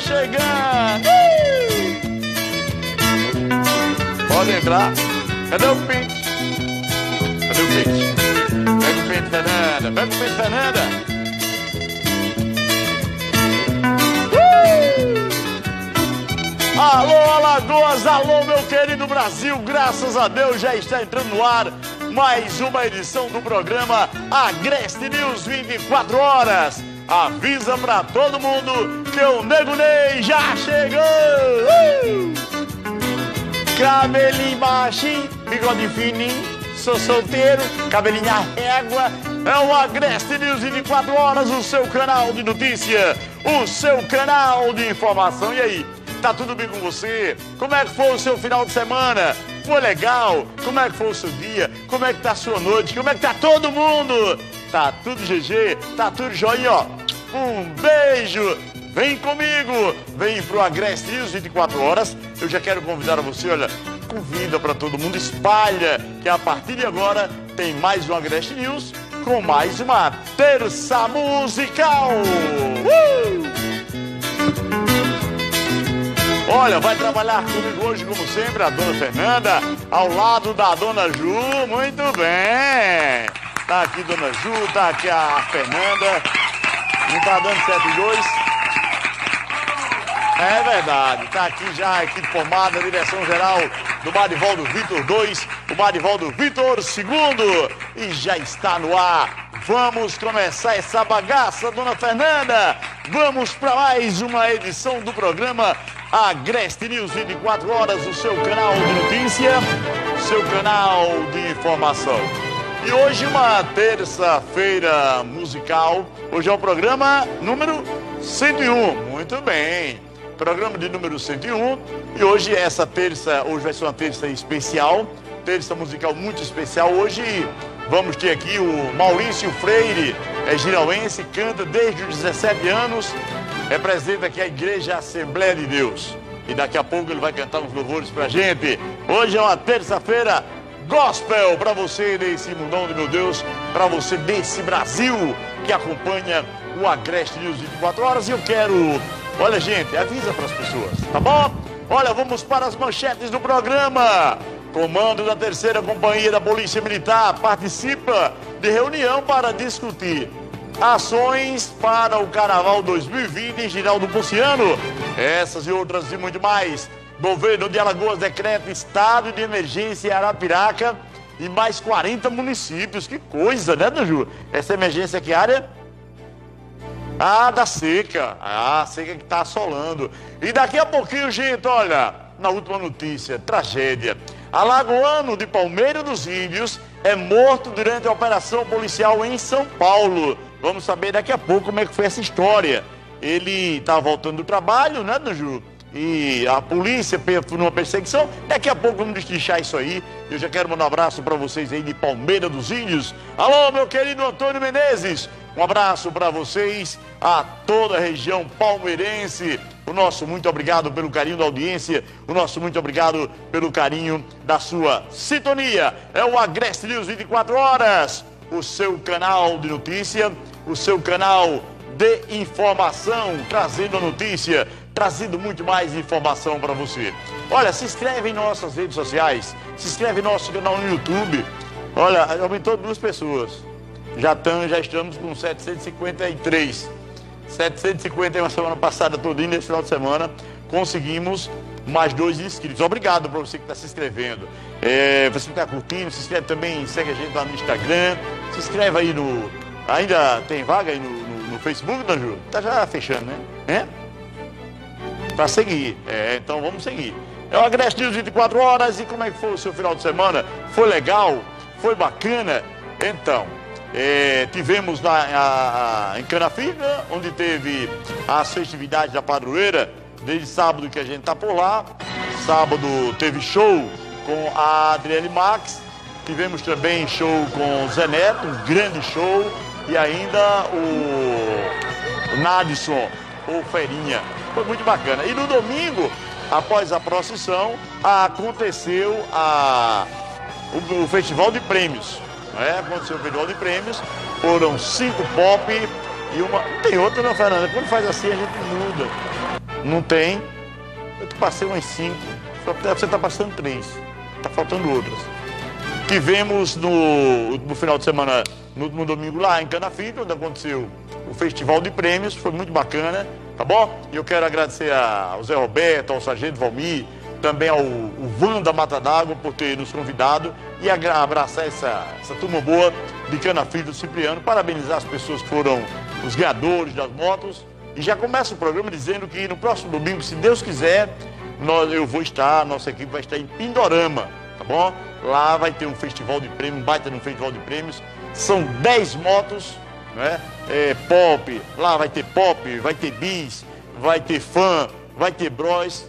chegando! Pode entrar. Cadê o Pinte? Cadê o Pinte? Pega o Pinte, Fernanda. Pega o Pinte, Fernanda. Alô, Alagoas, alô, meu querido Brasil, graças a Deus já está entrando no ar mais uma edição do programa Agreste News 24 Horas. Avisa pra todo mundo que o Nego Ney já chegou! Uh! Cabelinho baixinho, bigode fininho, sou solteiro, cabelinho à régua. É o Agreste News 24 Horas, o seu canal de notícia, o seu canal de informação. E aí? Tá tudo bem com você? Como é que foi o seu final de semana? Foi legal? Como é que foi o seu dia? Como é que tá a sua noite? Como é que tá todo mundo? Tá tudo GG? Tá tudo joinha, ó. Um beijo! Vem comigo! Vem pro Agreste News 24 horas. Eu já quero convidar a você, olha, convida para todo mundo, espalha que a partir de agora tem mais um Agreste News com mais uma terça musical. Uh! Olha, vai trabalhar comigo hoje, como sempre, a dona Fernanda, ao lado da dona Ju. Muito bem. Tá aqui dona Ju, tá aqui a Fernanda. Não tá dando certo os dois? É verdade, tá aqui já a equipe formada, direção geral do Marivaldo Vitor 2, o Marivaldo Vitor segundo e já está no ar. Vamos começar essa bagaça, dona Fernanda. Vamos para mais uma edição do programa Agreste News 24 horas, o seu canal de notícia, seu canal de informação. E hoje uma terça-feira musical. Hoje é o programa número 101. Muito bem. Programa de número 101. E hoje essa terça, hoje vai ser uma terça especial, terça musical muito especial. Hoje vamos ter aqui o Maurício Freire, é girauense, canta desde os 17 anos representa aqui a Igreja Assembleia de Deus. E daqui a pouco ele vai cantar uns louvores pra gente. Hoje é uma terça-feira gospel para você desse mundão de meu Deus, para você desse Brasil que acompanha o Agreste News 24 horas. E eu quero, olha gente, avisa para as pessoas, tá bom? Olha, vamos para as manchetes do programa. Comando da terceira companhia da Polícia Militar participa de reunião para discutir Ações para o Carnaval 2020 em Giraldo Puciano. Essas e outras e muito mais. Governo de Alagoas decreta estado de emergência em Arapiraca e mais 40 municípios. Que coisa, né, Danju? Essa emergência que área? Ah, da seca. Ah, seca que está assolando. E daqui a pouquinho, gente, olha, na última notícia, tragédia. Alagoano de Palmeira dos Índios é morto durante a operação policial em São Paulo. Vamos saber daqui a pouco como é que foi essa história. Ele estava voltando do trabalho, né, Danju? E a polícia numa perseguição. Daqui a pouco vamos destrinchar isso aí. Eu já quero mandar um abraço para vocês aí de Palmeira dos Índios. Alô, meu querido Antônio Menezes. Um abraço para vocês, a toda a região palmeirense. O nosso muito obrigado pelo carinho da audiência. O nosso muito obrigado pelo carinho da sua sintonia. É o Agreste News 24 horas, o seu canal de notícia o seu canal de informação, trazendo notícia, trazendo muito mais informação para você. Olha, se inscreve em nossas redes sociais, se inscreve em nosso canal no YouTube. Olha, aumentou duas pessoas. Já, estamos, já estamos com 753. 751 semana passada, todinho nesse final de semana, conseguimos mais dois inscritos. Obrigado para você que está se inscrevendo. É, você que está curtindo, se inscreve também, segue a gente lá no Instagram, se inscreve aí no, Ainda tem vaga aí no, no, Facebook, Danju? Tá já fechando, né? É? Para seguir. É, então vamos seguir. É o Agreste News 24 horas. E como é que foi o seu final de semana? Foi legal? Foi bacana? Então, é, tivemos na, a, a, em Canafica, onde teve as festividades da padroeira, desde sábado que a gente tá por lá. Sábado teve show com a Adriele Max. Tivemos também show com o Zé Neto, um grande show e ainda o Nadson, ou Ferinha. Foi muito bacana. E no domingo, após a procissão, aconteceu a, o, Festival de Prêmios. É, aconteceu o Festival de Prêmios, foram cinco pop e uma. Tem outra, não, Fernanda? Quando faz assim a gente muda. Não tem. Eu passei umas cinco. Você está passando três. Está faltando outras. Tivemos no, no final de semana, no último domingo lá em Canafito, onde aconteceu o Festival de Prêmios, foi muito bacana, tá bom? E eu quero agradecer ao Zé Roberto, ao Sargento Valmir, também ao o Vanda Mata d'Água por ter nos convidado e abraçar essa, essa turma boa de Canafito do Cipriano, parabenizar as pessoas que foram os ganhadores das motos. E já começa o programa dizendo que no próximo domingo, se Deus quiser, nós, eu vou estar, nossa equipe vai estar em Pindorama, tá bom? Lá vai ter um festival de prêmios, baita no festival de prêmios. São 10 motos, né? É, pop, lá vai ter pop, vai ter bis, vai ter fã, vai ter bros.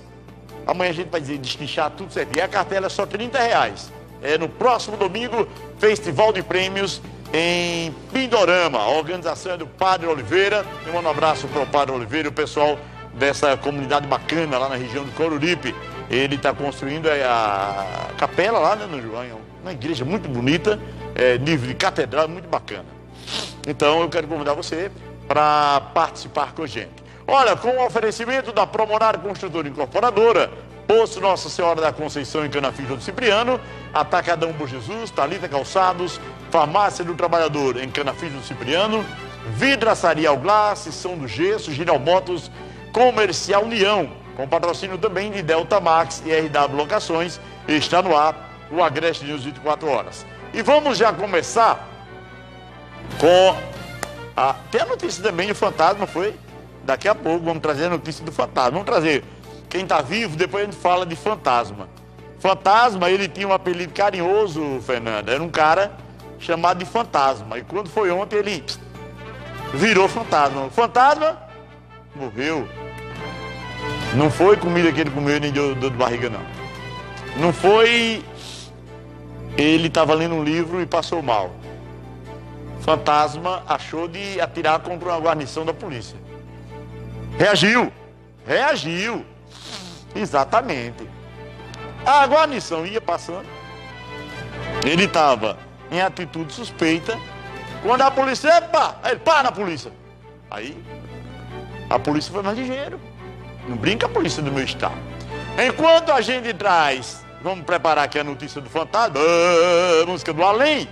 Amanhã a gente vai dizer, destrinchar tudo certo. E a cartela é só 30 reais. É no próximo domingo, Festival de Prêmios em Pindorama. A organização é do Padre Oliveira. E um abraço para o Padre Oliveira e o pessoal dessa comunidade bacana lá na região do Coruripe. Ele está construindo é, a capela lá né, no João, uma igreja muito bonita, é, nível de catedral, muito bacana. Então eu quero convidar você para participar com a gente. Olha, com o oferecimento da Promonar Construtora Incorporadora, Posto Nossa Senhora da Conceição em Canafilho do Cipriano, Atacadão por Jesus, Talita Calçados, Farmácia do Trabalhador em Canafilho do Cipriano, Vidraçaria Alglace, São do Gesso, Giral Motos, Comercial União, com patrocínio também de Delta Max e RW Locações, está no ar o Agreste News 24 horas. E vamos já começar com a. Tem a notícia também do fantasma, foi? Daqui a pouco vamos trazer a notícia do fantasma. Vamos trazer quem está vivo, depois a gente fala de fantasma. Fantasma, ele tinha um apelido carinhoso, Fernando. Era um cara chamado de fantasma. E quando foi ontem, ele virou fantasma. Fantasma morreu. Não foi comida que ele comeu nem deu dor de barriga, não. Não foi. Ele estava lendo um livro e passou mal. Fantasma achou de atirar contra uma guarnição da polícia. Reagiu. Reagiu. Exatamente. A guarnição ia passando. Ele estava em atitude suspeita. Quando a polícia. Epa! Ele para na polícia. Aí a polícia foi mais ligeiro. Não brinca a polícia do meu estado. Enquanto a gente traz, vamos preparar aqui a notícia do fantasma, música do além,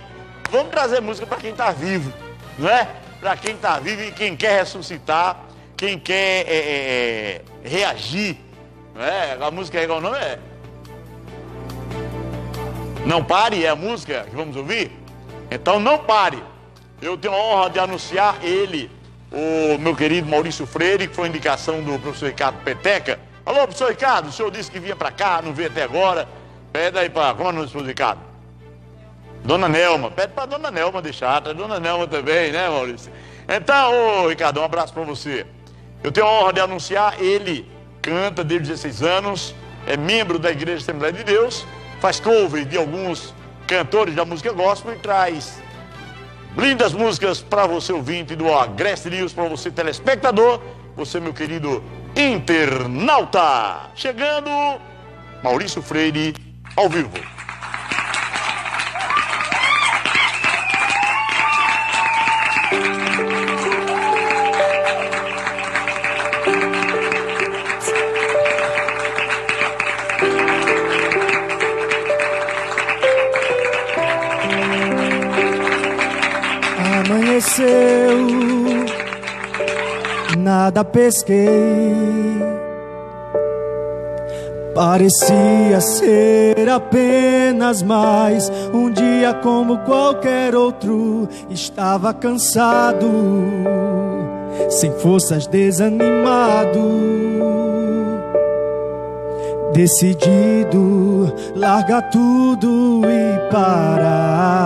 vamos trazer música para quem está vivo, não é? Para quem está vivo e quem quer ressuscitar, quem quer é, é, é, reagir, não é? A música é igual não é? Não pare é a música que vamos ouvir? Então não pare. Eu tenho a honra de anunciar ele, o meu querido Maurício Freire, que foi indicação do professor Ricardo Peteca. Alô, professor Ricardo, o senhor disse que vinha para cá, não veio até agora. Pede aí para. Como é o nome Ricardo? Dona Nelma. Pede para Dona Nelma deixar, Dona Nelma também, né, Maurício? Então, ô Ricardo, um abraço para você. Eu tenho a honra de anunciar, ele canta desde 16 anos, é membro da Igreja Assembleia de Deus, faz cover de alguns cantores da música gospel e traz Lindas músicas para você ouvinte do Agreste News, para você telespectador, você meu querido internauta. Chegando, Maurício Freire, ao vivo. amanheceu, nada pesquei. Parecia ser apenas mais um dia como qualquer outro. Estava cansado, sem forças, desanimado. Decidido, larga tudo e parar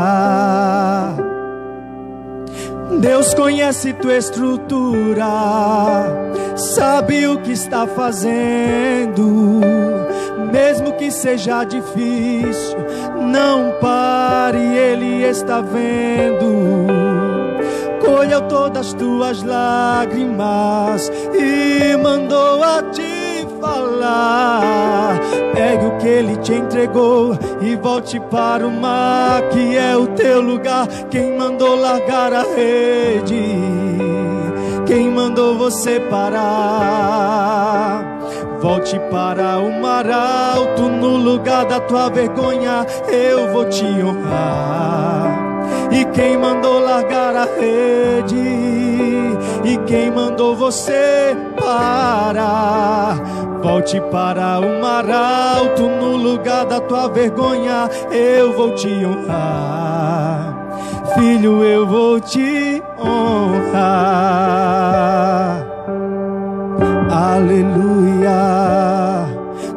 Deus conhece tua estrutura, sabe o que está fazendo, mesmo que seja difícil, não pare, Ele está vendo. Colheu todas tuas lágrimas e mandou a ti falar. Pegue o que ele te entregou e volte para o mar, que é o teu lugar. Quem mandou largar a rede? Quem mandou você parar? Volte para o mar alto, no lugar da tua vergonha, eu vou te honrar. E quem mandou largar a rede? E quem mandou você parar? Volte para o mar alto, no lugar da tua vergonha, eu vou te honrar. Filho, eu vou te honrar. Aleluia.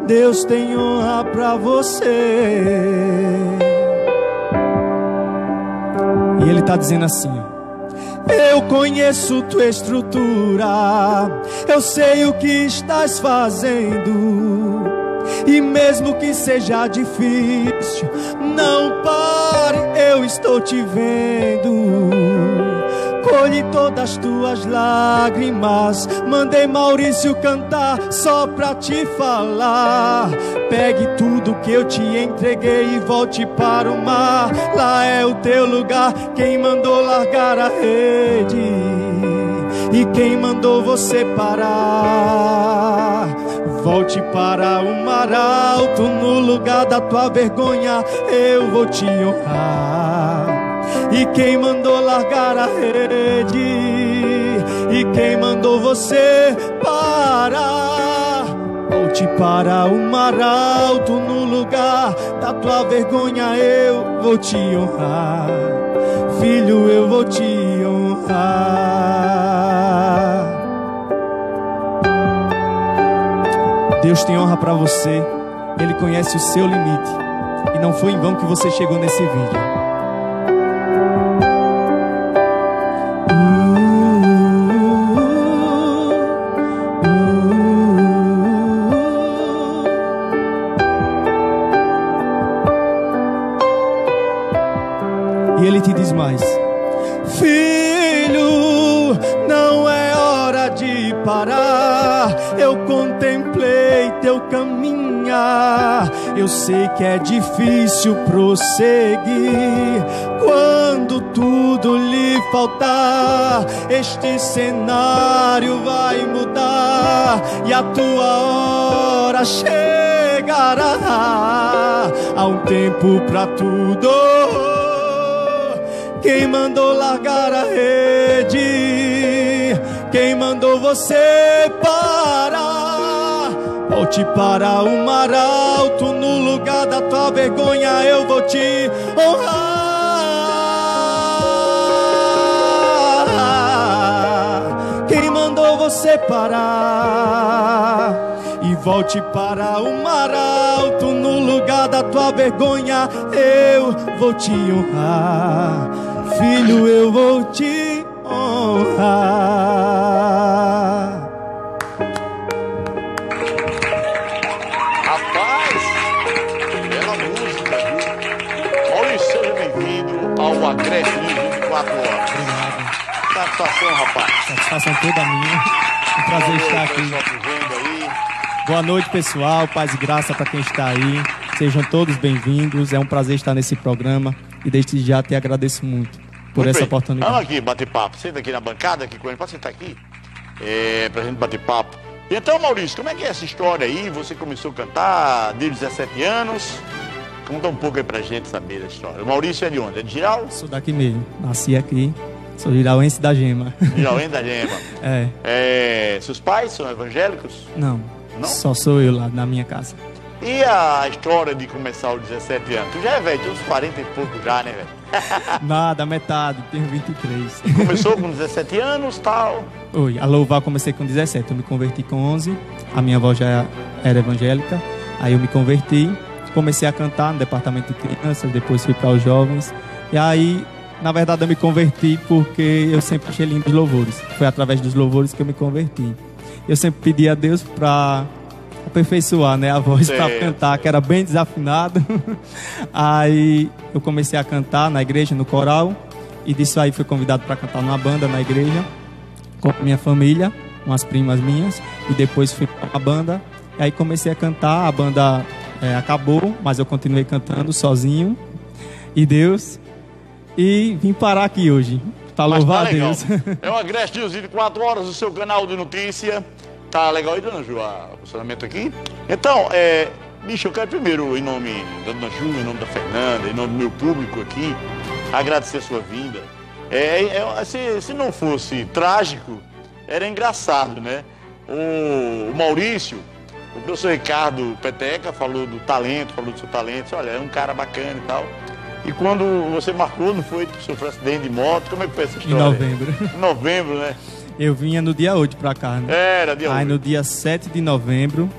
Deus tem honra para você. E ele está dizendo assim: Eu conheço tua estrutura, eu sei o que estás fazendo. E mesmo que seja difícil, não pare, eu estou te vendo. Colhe todas as tuas lágrimas. Mandei Maurício cantar só pra te falar. Pegue tudo que eu te entreguei e volte para o mar. Lá é o teu lugar. Quem mandou largar a rede? E quem mandou você parar? Volte para o mar alto, no lugar da tua vergonha, eu vou te honrar. E quem mandou largar a rede? E quem mandou você parar? Volte para o mar alto, no lugar da tua vergonha, eu vou te honrar. Filho, eu vou te honrar. Deus tem honra para você. Ele conhece o seu limite. E não foi em vão que você chegou nesse vídeo. Mais: Filho, não é hora de parar. Eu contemplei teu caminhar. Eu sei que é difícil prosseguir quando tudo lhe faltar. Este cenário vai mudar e a tua hora chegará. Há um tempo para tudo. Quem mandou largar a rede? Quem mandou você parar? Volte para o mar alto, no lugar da tua vergonha eu vou te honrar. Quem mandou você parar? E volte para o mar alto, no lugar da tua vergonha eu vou te honrar. Filho, eu vou te honrar. Rapaz, bela música, viu? Maurício, seja bem-vindo ao Agreste News 24 horas. Obrigado. Satisfação, rapaz. Satisfação toda minha. Um prazer Boa estar noite, aqui. Boa noite, pessoal. Paz e graça para quem está aí. Sejam todos bem-vindos. É um prazer estar nesse programa e desde já te agradeço muito por Muito essa bem. oportunidade. Vamos aqui bater papo. Senta aqui na bancada, aqui com ele. Pode sentar aqui. É, pra gente bater papo. Então, Maurício, como é que é essa história aí? Você começou a cantar desde 17 anos. Conta um pouco aí pra gente saber da história. O Maurício é de onde? É de Giral? Sou daqui mesmo. Nasci aqui. Sou girauense da Gema. Girauém da Gema. é. É, seus pais são evangélicos? Não. Não? Só sou eu lá na minha casa. E a história de começar aos 17 anos? Tu já é velho, tem uns 40 e pouco já, né, velho? Nada, metade. Tenho 23. Começou com 17 anos tal. Oi, a louvar comecei com 17. Eu me converti com 11. A minha avó já era evangélica. Aí eu me converti. Comecei a cantar no departamento de crianças. Depois fui para os jovens. E aí, na verdade, eu me converti porque eu sempre achei lindo os louvores. Foi através dos louvores que eu me converti. Eu sempre pedi a Deus para aperfeiçoar né, a voz para cantar, que era bem desafinado. aí eu comecei a cantar na igreja, no coral. E disso aí fui convidado para cantar numa banda na igreja com a minha família, umas primas minhas, e depois fui para uma banda. E aí comecei a cantar, a banda é, acabou, mas eu continuei cantando sozinho. E Deus. E vim parar aqui hoje, para Mas louvar tá a. Deus. É o Agreste News 24 horas, o seu canal de notícia. Tá legal aí, dona Ju, o funcionamento aqui? Então, é, bicho, eu quero primeiro, em nome da dona Ju, em nome da Fernanda, em nome do meu público aqui, agradecer a sua vinda. É, é, se, se não fosse trágico, era engraçado, né? O, o Maurício, o professor Ricardo Peteca falou do talento, falou do seu talento, olha, é um cara bacana e tal. E quando você marcou, não foi sofreu acidente de moto? Como é que foi essa história? Em novembro. Em novembro, né? Eu vinha no dia 8 pra cá, né? Era, dia 8. Aí no dia 7 de novembro,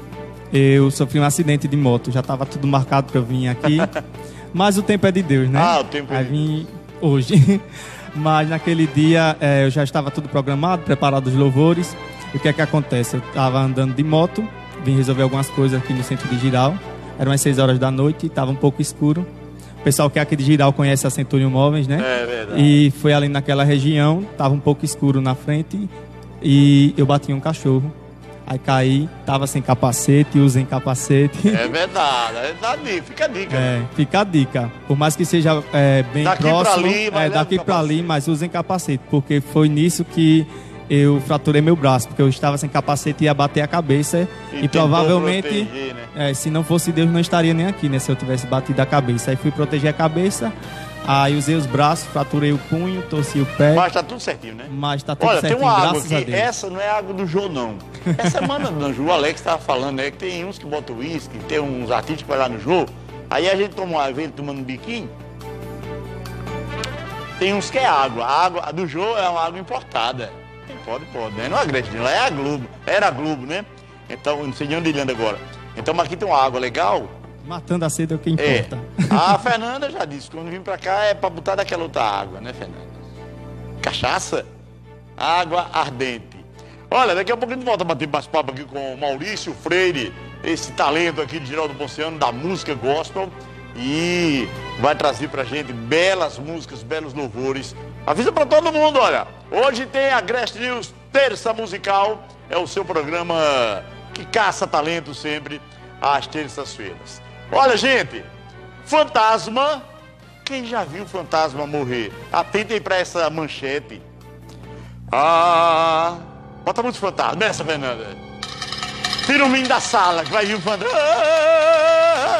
eu sofri um acidente de moto. Já tava tudo marcado pra eu vir aqui. Mas o tempo é de Deus, né? Ah, o tempo é Aí de vim hoje. Mas naquele dia é, eu já estava tudo programado, preparado os louvores. E o que é que acontece? Eu estava andando de moto, vim resolver algumas coisas aqui no centro de Giral. Eram as 6 horas da noite, estava um pouco escuro. O pessoal que é aqui de Giral conhece a Centurion Móveis, né? É verdade. E foi ali naquela região, estava um pouco escuro na frente e eu bati um cachorro. Aí caí, tava sem capacete, usei capacete. É verdade, é da dica, fica a dica. né? É, fica a dica. Por mais que seja é, bem Daqui pra próximo, ali, mas é, leva daqui o pra ali, mas usem capacete, porque foi nisso que eu fraturei meu braço, porque eu estava sem capacete e ia bater a cabeça e, tentou provavelmente, proteger, né? é, se não fosse Deus, não estaria nem aqui, né? Se eu tivesse batido a cabeça. Aí fui proteger a cabeça, aí usei os braços, fraturei o punho, torci o pé, mas, Mas tá tudo certinho, né? tá tudo Olha, certinho, tem uma água aqui, essa não é água do Jô, não. Essa semana, dona Ju, o Alex estava falando né, que tem uns que botam uísque, tem uns artistas que vai lá no Jô, aí a gente toma uma vez tomando um biquinho, tem uns que é água. A água a do Jô é uma água importada. Pode, pode, né? Não é Gretchen, é a Globo. Era a Globo, né? Então, não sei de onde ele anda agora. Então, mas aqui tem uma água legal, Matando a sede é o que é. importa. A Fernanda já disse, quando vim pra cá é pra botar daquela outra água, né, Fernanda? Cachaça? Água ardente. Olha, daqui a pouco a gente volta a bater mais papo aqui com o Maurício Freire, esse talento aqui de Geraldo Ponciano da música gospel. E vai trazer pra gente belas músicas, belos louvores. Avisa pra todo mundo, olha. Hoje tem a Grest News Terça Musical. É o seu programa que caça talento sempre às terças-feiras. Olha, gente, fantasma. Quem já viu fantasma morrer? Atentem pra essa manchete. Ah, bota muito fantasma nessa, Fernanda. Tira o mim da sala que vai vir o fantasma. Ah,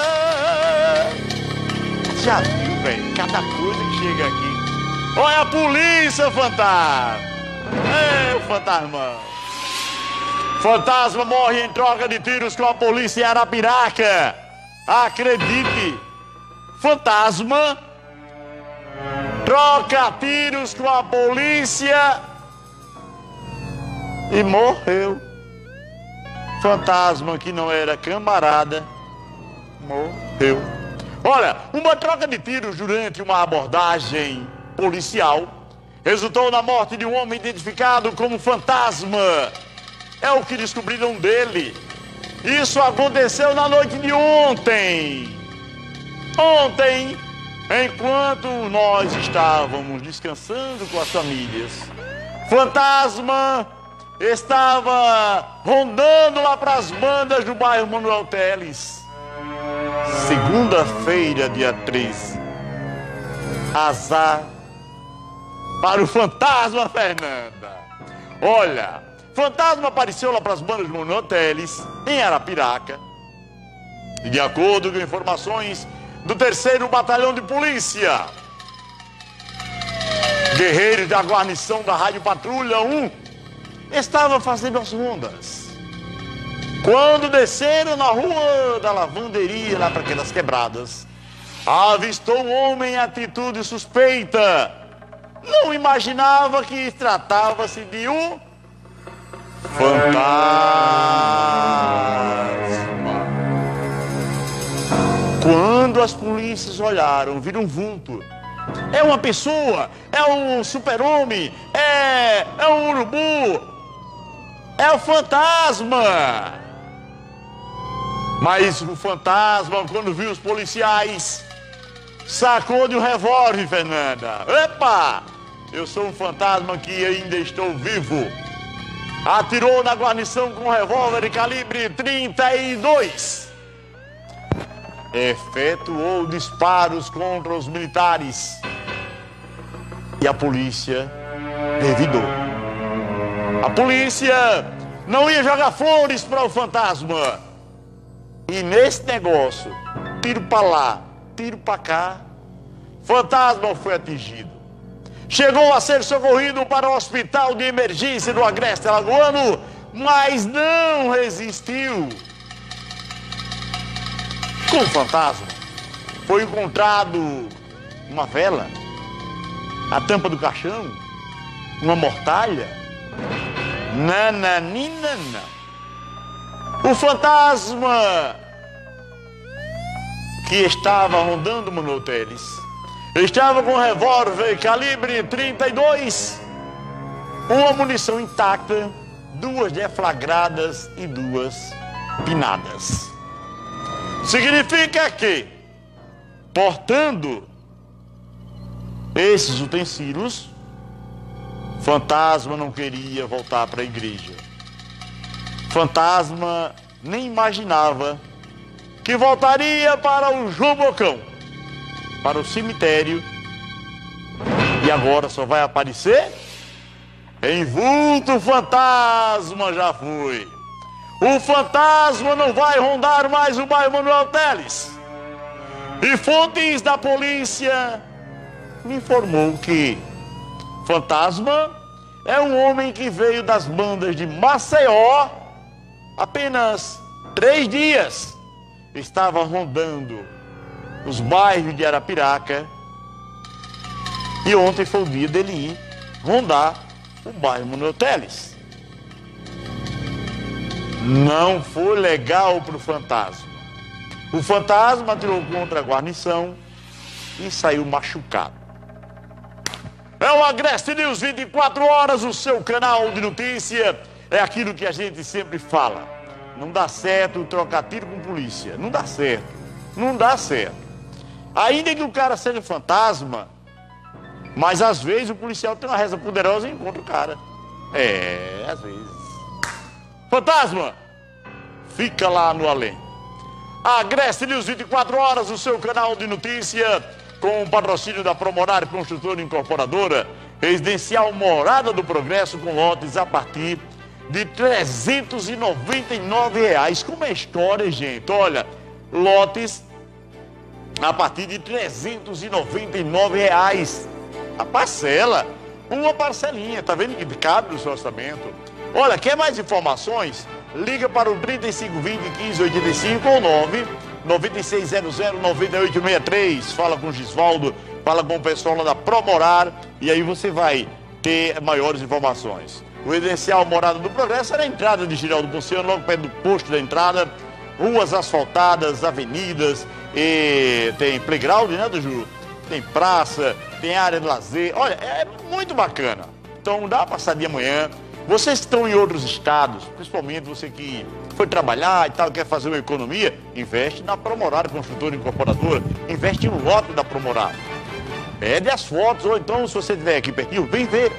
já viu, velho? Cada coisa que chega aqui. Olha a polícia, fantasma. É, o fantasma. Fantasma morre em troca de tiros com a polícia em Arapiraca. Acredite, fantasma troca tiros com a polícia e morreu. Fantasma que não era camarada morreu. Olha, uma troca de tiros durante uma abordagem policial resultou na morte de um homem identificado como fantasma. É o que descobriram dele. Isso aconteceu na noite de ontem. Ontem, enquanto nós estávamos descansando com as famílias, Fantasma estava rondando lá para as bandas do bairro Manuel Teles. Segunda-feira, dia 13. Azar para o Fantasma Fernanda. Olha, Fantasma apareceu lá para as bandas do Manuel Teles, em Arapiraca. E de acordo com informações do terceiro batalhão de polícia, guerreiros da guarnição da Rádio Patrulha 1 estavam fazendo as rondas. Quando desceram na rua da lavanderia, lá para aquelas quebradas, avistou um homem em atitude suspeita. Não imaginava que tratava-se de um fantasma. Quando as polícias olharam, viram um vulto. É uma pessoa, é um super-homem, é, é um urubu, é o fantasma. Mas o fantasma, quando viu os policiais, sacou de um revólver, Fernanda. Epa! Eu sou um fantasma que ainda estou vivo. Atirou na guarnição com um revólver de calibre 32 efetuou disparos contra os militares e a polícia revidou. A polícia não ia jogar flores para o fantasma. E nesse negócio, tiro para lá, tiro para cá, fantasma foi atingido. Chegou a ser socorrido para o hospital de emergência do Agreste Alagoano, mas não resistiu. Com o fantasma, foi encontrado uma vela, a tampa do caixão, uma mortalha. Nananinana. O fantasma que estava rondando Monoteles estava com um revólver calibre 32, uma munição intacta, duas deflagradas e duas pinadas. Significa que, portando esses utensílios, Fantasma não queria voltar para a igreja. Fantasma nem imaginava que voltaria para o João para o cemitério, e agora só vai aparecer em vulto fantasma já foi. O fantasma não vai rondar mais o bairro Manuel Teles. E fontes da polícia me informou que fantasma é um homem que veio das bandas de Maceió apenas três dias. Estava rondando os bairros de Arapiraca e ontem foi o dia dele ir rondar o bairro Manuel Teles. Não foi legal para o fantasma. O fantasma atirou contra a guarnição e saiu machucado. É o Agreste News 24 horas, o seu canal de notícia. É aquilo que a gente sempre fala. Não dá certo trocar tiro com polícia. Não dá certo. Não dá certo. Ainda que o cara seja fantasma, mas às vezes o policial tem uma reza poderosa e encontra o cara. É, às vezes. Fantasma, fica lá no além. Agreste News 24 horas, o seu canal de notícia com o patrocínio da Promorar Construtora Incorporadora, residencial Morada do Progresso com lotes a partir de 399 reais. Como é história, gente? Olha, lotes a partir de 399 reais. A parcela, uma parcelinha, tá vendo que cabe no seu orçamento? Olha, quer mais informações? Liga para o 3520 1585 ou 9 9600-9863. Fala com o Gisvaldo, fala com o pessoal lá da Promorar e aí você vai ter maiores informações. O residencial Morada do Progresso era a entrada de Giraldo Ponciano, logo perto do posto da entrada, ruas asfaltadas, avenidas, e tem playground, né, do Ju? Tem praça, tem área de lazer. Olha, é muito bacana. Então dá uma passadinha amanhã. Vocês estão em outros estados, principalmente você que foi trabalhar e tal, quer fazer uma economia, investe na Promorada Construtora Incorporadora, investe no lote da Promorada. Pede as fotos, ou então, se você estiver aqui pertinho, vem ver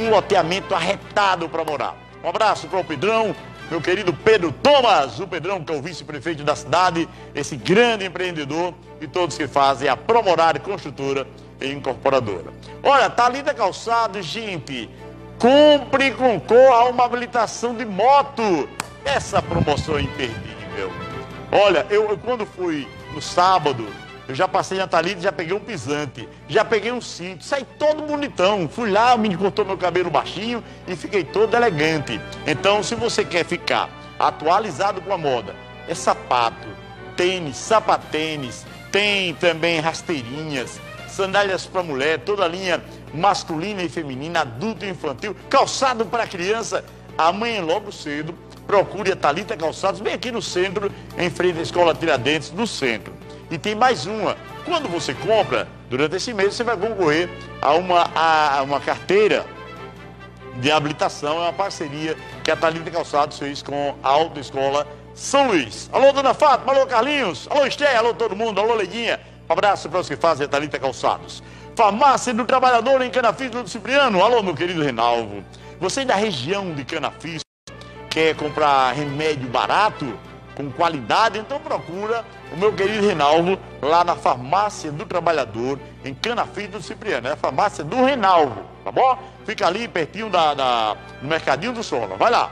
um loteamento arretado para morar. Um abraço para o Pedrão, meu querido Pedro Thomas, o Pedrão que é o vice-prefeito da cidade, esse grande empreendedor e todos que fazem a Promorada Construtora e Incorporadora. Olha, tá linda calçado, gente. Compre e concorra a uma habilitação de moto. Essa promoção é imperdível. Olha, eu, eu quando fui no sábado, eu já passei na Thalita, já peguei um pisante, já peguei um cinto, saí todo bonitão. Fui lá, me cortou meu cabelo baixinho e fiquei todo elegante. Então, se você quer ficar atualizado com a moda, é sapato, tênis, sapatênis, tem também rasteirinhas, sandálias para mulher, toda a linha masculina e feminina, adulto e infantil, calçado para criança. Amanhã logo cedo procure a Talita Calçados, bem aqui no centro, em frente à Escola Tiradentes, no centro. E tem mais uma. Quando você compra, durante esse mês você vai concorrer a uma, a, uma carteira de habilitação, é uma parceria que a Talita Calçados fez com a Autoescola São Luís. Alô, dona Fátima, alô, Carlinhos, alô, Esté, alô, todo mundo, alô, Leguinha. Abraço para os que fazem a Talita Calçados. Farmácia do Trabalhador em Canafis do Cipriano. Alô, meu querido Renalvo. Você é da região de Canafis quer comprar remédio barato, com qualidade, então procura o meu querido Reinaldo lá na Farmácia do Trabalhador, em Canafim do Cipriano. É a farmácia do Reinaldo, tá bom? Fica ali pertinho da, da, do Mercadinho do Sola. Vai lá.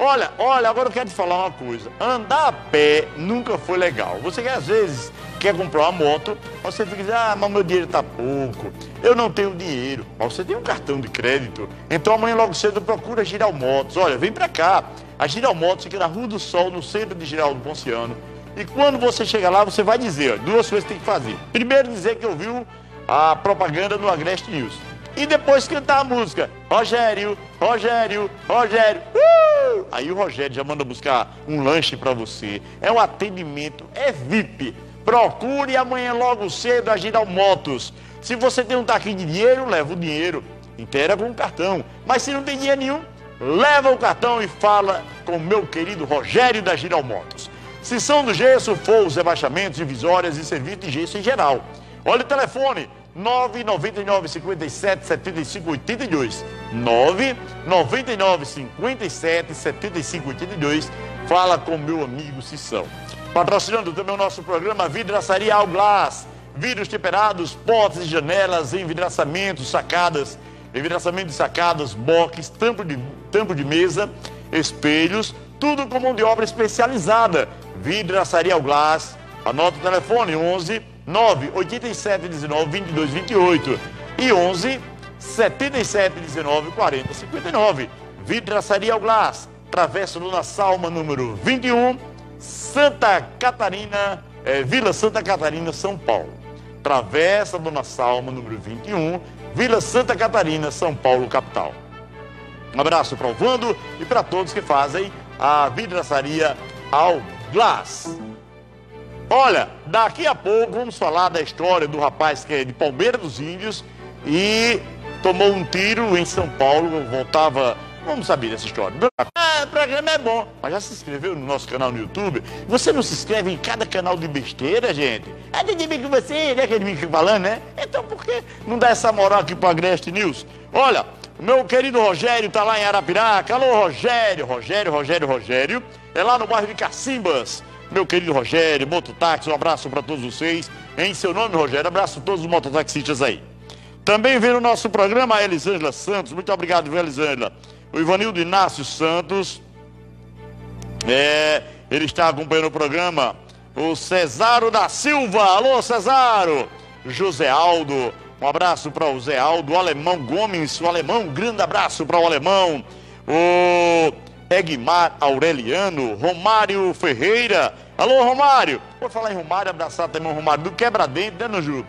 Olha, olha, agora eu quero te falar uma coisa. Andar a pé nunca foi legal. Você que às vezes quer comprar uma moto, você fica dizendo, ah, mas meu dinheiro tá pouco, eu não tenho dinheiro. Mas você tem um cartão de crédito. Então amanhã logo cedo procura Giral Motos. Olha, vem pra cá. A Giral Motos fica na Rua do Sol, no centro de Giraldo Ponciano. E quando você chega lá, você vai dizer, ó, duas coisas que tem que fazer. Primeiro dizer que ouviu a propaganda no Agreste News. E depois cantar a música. Rogério, Rogério, Rogério. Uh! Aí o Rogério já manda buscar um lanche para você. É um atendimento, é VIP. Procure amanhã logo cedo a Giral Motos. Se você tem um taquinho de dinheiro, leva o dinheiro. Inteira com o cartão. Mas se não tem dinheiro nenhum, leva o cartão e fala com o meu querido Rogério da Giral Motos. Se são do gesso, for os rebaixamentos, divisórias e serviço de gesso em geral. Olha o telefone, 999 57 75 82. 999 57 75 82. Fala com meu amigo Cissão. Patrocinando também o nosso programa Vidraçaria Alglass. Vidros temperados, portas e janelas, envidraçamentos, sacadas, envidraçamento de sacadas, box, tampo de, tampo de mesa, espelhos, tudo com mão de obra especializada. Vidraçaria Alglass. Anota o telefone 11 9 87 19 22 28 e 11 77 19 40 59. Vidraçaria ao Glass, Travessa Luna Salma, número 21, Santa Catarina, é, Vila Santa Catarina, São Paulo. Travessa Dona Salma, número 21, Vila Santa Catarina, São Paulo, capital. Um abraço para o Vando e para todos que fazem a vidraçaria ao Glass. Olha, daqui a pouco vamos falar da história do rapaz que é de Palmeira dos Índios e tomou um tiro em São Paulo, voltava. Vamos saber dessa história. Ah, o programa é bom, mas já se inscreveu no nosso canal no YouTube? Você não se inscreve em cada canal de besteira, gente? É de mim que você, é de mim que falando, né? Então por que não dá essa moral aqui para Agreste News? Olha, meu querido Rogério tá lá em Arapiraca. Alô, Rogério, Rogério, Rogério, Rogério. É lá no bairro de Cacimbas meu querido Rogério, mototáxi, um abraço para todos vocês. Em seu nome, Rogério, abraço a todos os mototaxistas aí. Também vem no nosso programa a Elisângela Santos, muito obrigado, viu, Elisângela. O Ivanildo Inácio Santos, é, ele está acompanhando o programa. O Cesaro da Silva, alô Cesaro. José Aldo, um abraço para o Zé Aldo, o Alemão Gomes, o Alemão, um grande abraço para o Alemão. O Egmar Aureliano, Romário Ferreira. Alô, Romário. Vou falar em Romário, abraçar também o Romário do Quebra-Dente, né, Nanju?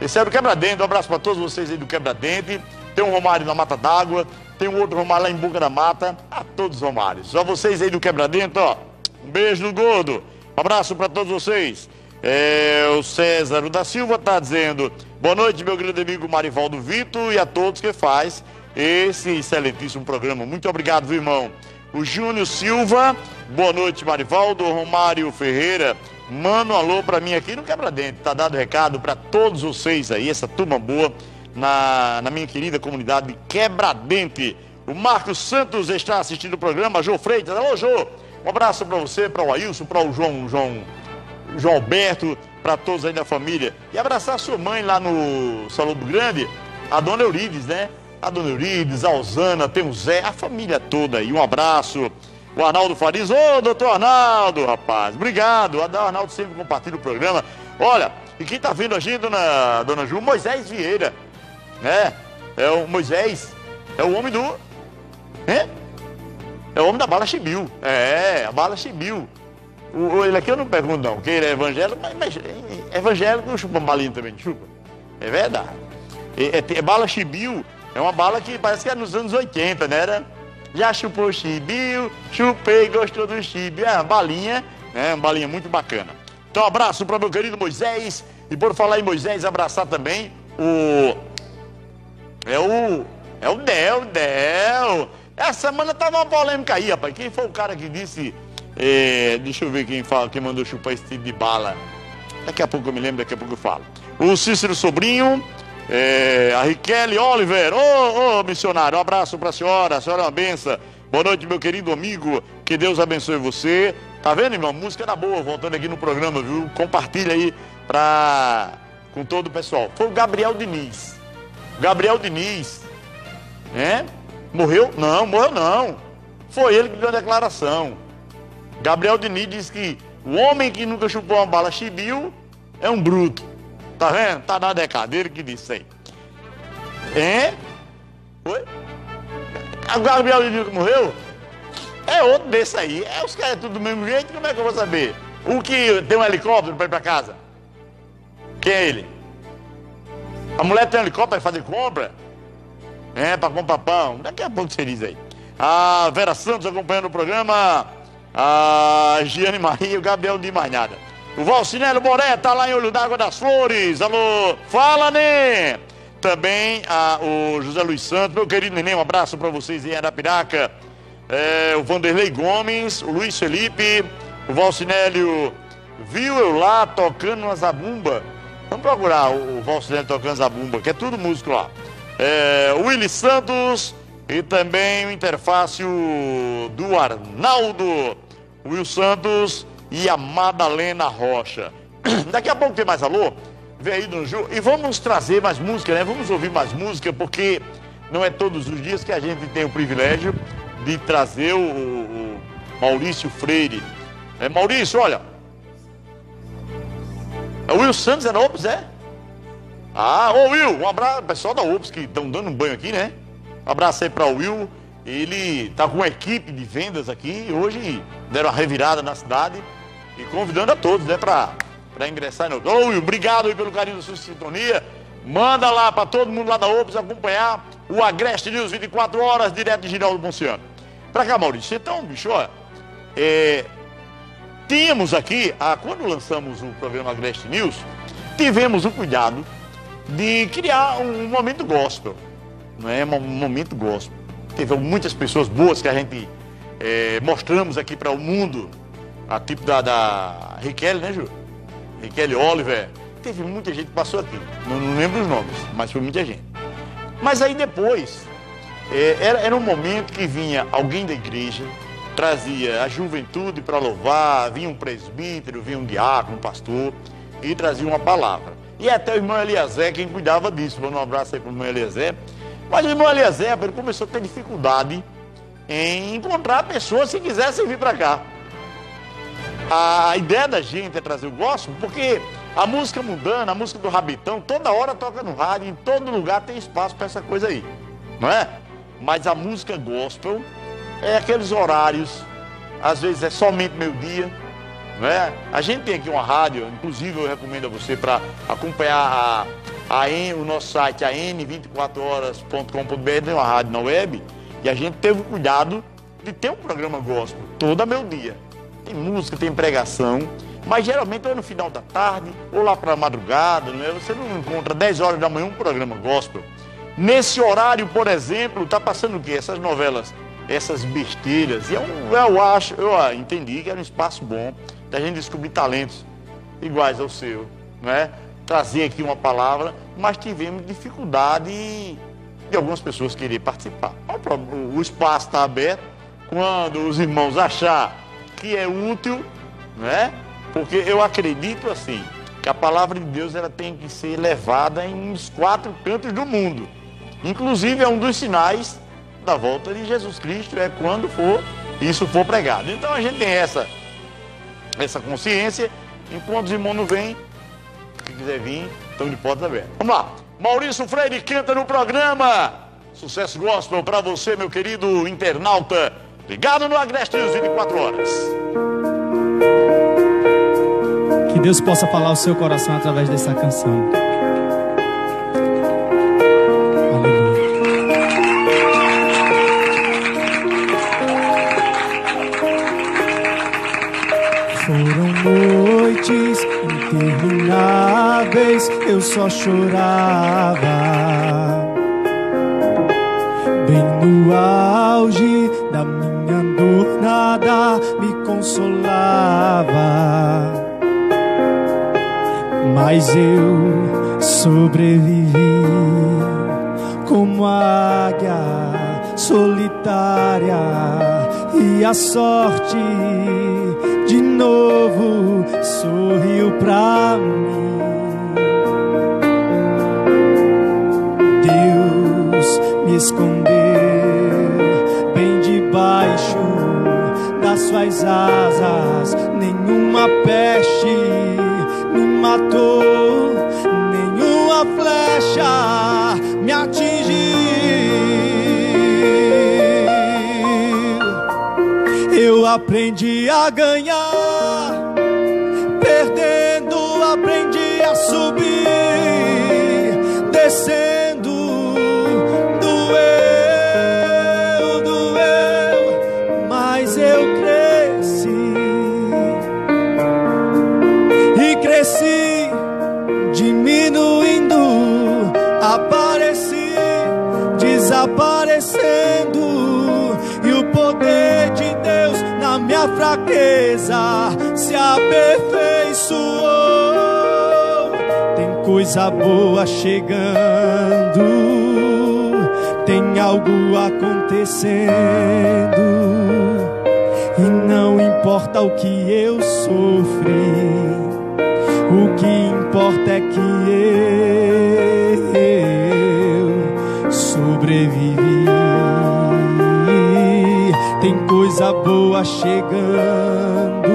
Esse é do Quebra-Dente, um abraço para todos vocês aí do Quebra-Dente. Tem um Romário na Mata d'Água, tem um outro Romário lá em Boca da Mata. A todos os Romários. Só vocês aí do Quebra-Dente, ó. Um beijo no gordo. Um abraço para todos vocês. É, o César da Silva está dizendo: boa noite, meu grande amigo Marivaldo Vitor e a todos que faz esse excelentíssimo programa. Muito obrigado, viu, irmão. O Júnior Silva, boa noite, Marivaldo. Romário Ferreira, um alô para mim aqui no Quebra-Dente. Tá dado recado para todos vocês aí, essa turma boa, na, na minha querida comunidade Quebra-Dente. O Marcos Santos está assistindo o programa, Jô Freitas. Alô, Jô. Um abraço para você, para o Ailson, para o João, João, João Alberto, para todos aí da família. E abraçar sua mãe lá no Salão do Grande, a dona Eurides, né? A dona Eurides, a Osana, tem o Zé, a família toda aí. Um abraço. O Arnaldo Farias, ô doutor Arnaldo, rapaz, obrigado. O Arnaldo sempre compartilha o programa. Olha, e quem tá vendo a gente, dona, dona Ju, Moisés Vieira, né? É o Moisés, é o homem do. É? O homem da bala chibiu. É, a bala chibiu. O, ele aqui eu não pergunto não, que ele é evangélico, mas, mas é evangélico chupa balinha também, chupa. É verdade. É, é, é bala chibiu é uma bala que parece que é nos anos 80, né? Era, já chupou chibio, chupei, gostou do chibio. É uma balinha, né? Uma balinha muito bacana. Então, abraço para meu querido Moisés. E por falar em Moisés, abraçar também o. É o. É o Del, Del. Essa semana tava uma polêmica aí, rapaz. Quem foi o cara que disse. É, deixa eu ver quem, fala, quem mandou chupar esse tipo de bala. Daqui a pouco eu me lembro, daqui a pouco eu falo. O Cícero Sobrinho. É, a Riquelme Oliver, ô, oh, oh, missionário, um abraço para a senhora, a senhora é uma benção. Boa noite, meu querido amigo, que Deus abençoe você. Tá vendo, irmão? Música da boa, voltando aqui no programa, viu? Compartilha aí pra... com todo o pessoal. Foi o Gabriel Diniz. Gabriel Diniz, né? Morreu? Não, morreu não. Foi ele que deu a declaração. Gabriel Diniz disse que o homem que nunca chupou uma bala chibiu é um bruto. Tá vendo? Tá na decadeira que disse aí. Hein? Foi? O Gabriel Diniz que morreu? É outro desse aí. É os caras tudo do mesmo jeito, como é que eu vou saber? O que tem um helicóptero para ir para casa? Quem é ele? A mulher tem um helicóptero para fazer compra? É, para comprar pão. Daqui a pouco você diz aí. A Vera Santos acompanhando o programa. A Giane Maria, o Gabriel de mais nada. Valcinelo Moré tá lá em Olho d'Água das Flores. Alô, fala, né? Também a, o José Luiz Santos, meu querido neném, um abraço para vocês em Arapiraca. É, o Vanderlei Gomes, o Luiz Felipe, o Valcinélio viu eu lá tocando uma zabumba. Vamos procurar o, o Valcinélio tocando zabumba, que é tudo músico lá. É, o Willy Santos e também o interfácio do Arnaldo, Will Santos e a Madalena Rocha. Daqui a pouco tem mais alô? Vem aí, Dona Ju. E vamos trazer mais música, né? Vamos ouvir mais música, porque não é todos os dias que a gente tem o privilégio de trazer o, o Maurício Freire é, Maurício, olha. É o Will Santos é da Ops, é? Ah, ô Will, um abraço, pessoal da Ops que estão dando um banho aqui, né? Um abraço aí para o Will. Ele tá com uma equipe de vendas aqui hoje deram uma revirada na cidade e convidando a todos, né, para ingressar no. Will, obrigado aí pelo carinho da sua sintonia. Manda lá para todo mundo lá da Ops acompanhar o Agreste News 24 horas, direto de Giraldo Ponciano. Para cá, Maurício. Então, bicho, olha, é, Tínhamos aqui, ah, quando lançamos o programa Agreste News, tivemos o cuidado de criar um momento gospel, não é? Um momento gospel. Teve muitas pessoas boas que a gente é, mostramos aqui para o mundo, a tipo da, da Riquelme, né, Ju? Riquelme Oliver. Teve muita gente que passou aqui, não, não lembro os nomes, mas foi muita gente. Mas aí depois, é, era, era um momento que vinha alguém da igreja, trazia a juventude para louvar, vinha um presbítero, vinha um diácono, um pastor, e trazia uma palavra. E até o irmão Eliezer, quem cuidava disso, vou um abraço aí para o irmão Eliezer. Mas o irmão Eliezer, ele começou a ter dificuldade em encontrar pessoas que quisessem vir para cá. A ideia da gente é trazer o gospel, porque a música mundana, a música do rabitão, toda hora toca no rádio, em todo lugar tem espaço para essa coisa aí, não é? Mas a música gospel, é aqueles horários, às vezes é somente meio-dia. Né? A gente tem aqui uma rádio, inclusive eu recomendo a você para acompanhar a, a N, o nosso site, a n24horas.com.br, tem uma rádio na web, e a gente teve o cuidado de ter um programa gospel toda meio-dia. Tem música, tem pregação, mas geralmente é no final da tarde ou lá para a madrugada, não é? Você não encontra 10 horas da manhã um programa gospel. Nesse horário, por exemplo, está passando o quê? Essas novelas essas besteiras. E eu, é eu acho, eu ah, entendi que era um espaço bom da gente descobrir talentos iguais ao seu, não é? Trazer aqui uma palavra, mas tivemos dificuldade de algumas pessoas querer participar. O espaço está aberto quando os irmãos achar que é útil, né? Porque eu acredito assim que a palavra de Deus ela tem que ser levada em uns quatro cantos do mundo. Inclusive é um dos sinais da volta de Jesus Cristo é quando for isso for pregado. Então a gente tem essa essa consciência, enquanto os irmãos não vêm, se quiser vir, estão de porta aberta. Vamos lá. Maurício Freire canta no programa. Sucesso gospel para você, meu querido internauta. Ligado no Agreste News 24 horas. Que Deus possa falar o seu coração através dessa canção. intermináveis eu só chorava. Bem no auge da minha nada me consolava. Mas eu sobrevivi como águia solitária e a sorte de novo sorriu pra mim. Deus me escondeu asas, nenhuma peste me matou, nenhuma flecha me atingiu. Eu aprendi a ganhar, perdendo, aprendi a subir, descendo. Fraqueza se aperfeiçoou. Tem coisa boa chegando, tem algo acontecendo. E não importa o que eu sofri, o que importa é que eu chegando,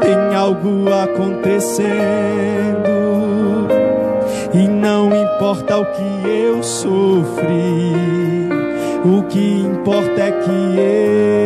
tem algo acontecendo. E não importa o que eu sofri, o que importa é que eu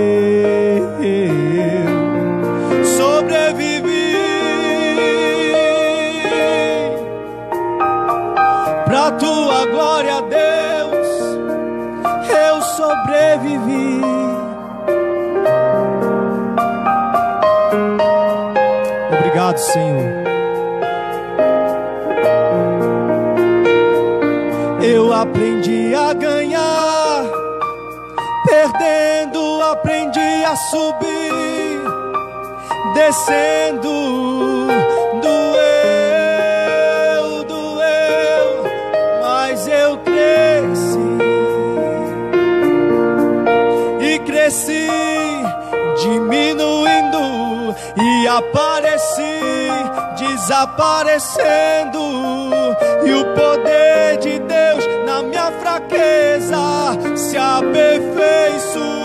aprendi a subir, descendo. Doeu, doeu, mas eu cresci e cresci, diminuindo e apareci, desaparecendo, e o poder de Deus na minha fraqueza se aperfeiçoou.